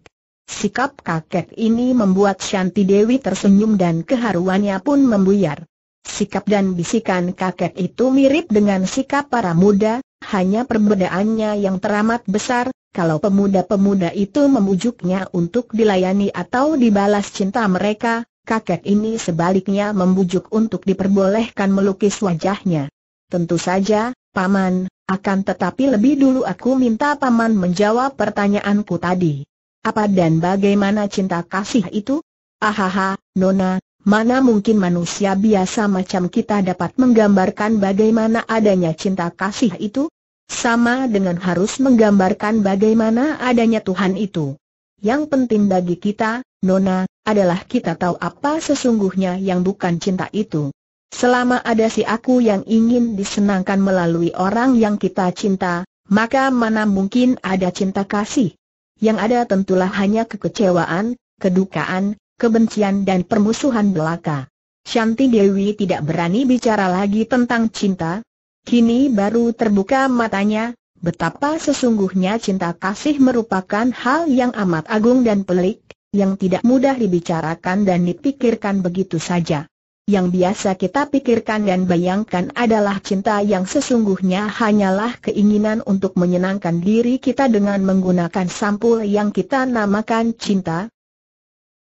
Sikap kakek ini membuat Shanti Dewi tersenyum dan keharuannya pun membuyar. Sikap dan bisikan kakek itu mirip dengan sikap para muda, hanya perbedaannya yang teramat besar, kalau pemuda-pemuda itu memujuknya untuk dilayani atau dibalas cinta mereka, kakek ini sebaliknya membujuk untuk diperbolehkan melukis wajahnya. Tentu saja, Paman, akan tetapi lebih dulu aku minta Paman menjawab pertanyaanku tadi. Apa dan bagaimana cinta kasih itu? Ahaha, Nona, Mana mungkin manusia biasa macam kita dapat menggambarkan bagaimana adanya cinta kasih itu? Sama dengan harus menggambarkan bagaimana adanya Tuhan itu. Yang penting bagi kita, Nona, adalah kita tahu apa sesungguhnya yang bukan cinta itu. Selama ada si aku yang ingin disenangkan melalui orang yang kita cinta, maka mana mungkin ada cinta kasih. Yang ada tentulah hanya kekecewaan, kedukaan, kebencian dan permusuhan belaka. Shanti Dewi tidak berani bicara lagi tentang cinta. Kini baru terbuka matanya, betapa sesungguhnya cinta kasih merupakan hal yang amat agung dan pelik, yang tidak mudah dibicarakan dan dipikirkan begitu saja. Yang biasa kita pikirkan dan bayangkan adalah cinta yang sesungguhnya hanyalah keinginan untuk menyenangkan diri kita dengan menggunakan sampul yang kita namakan cinta,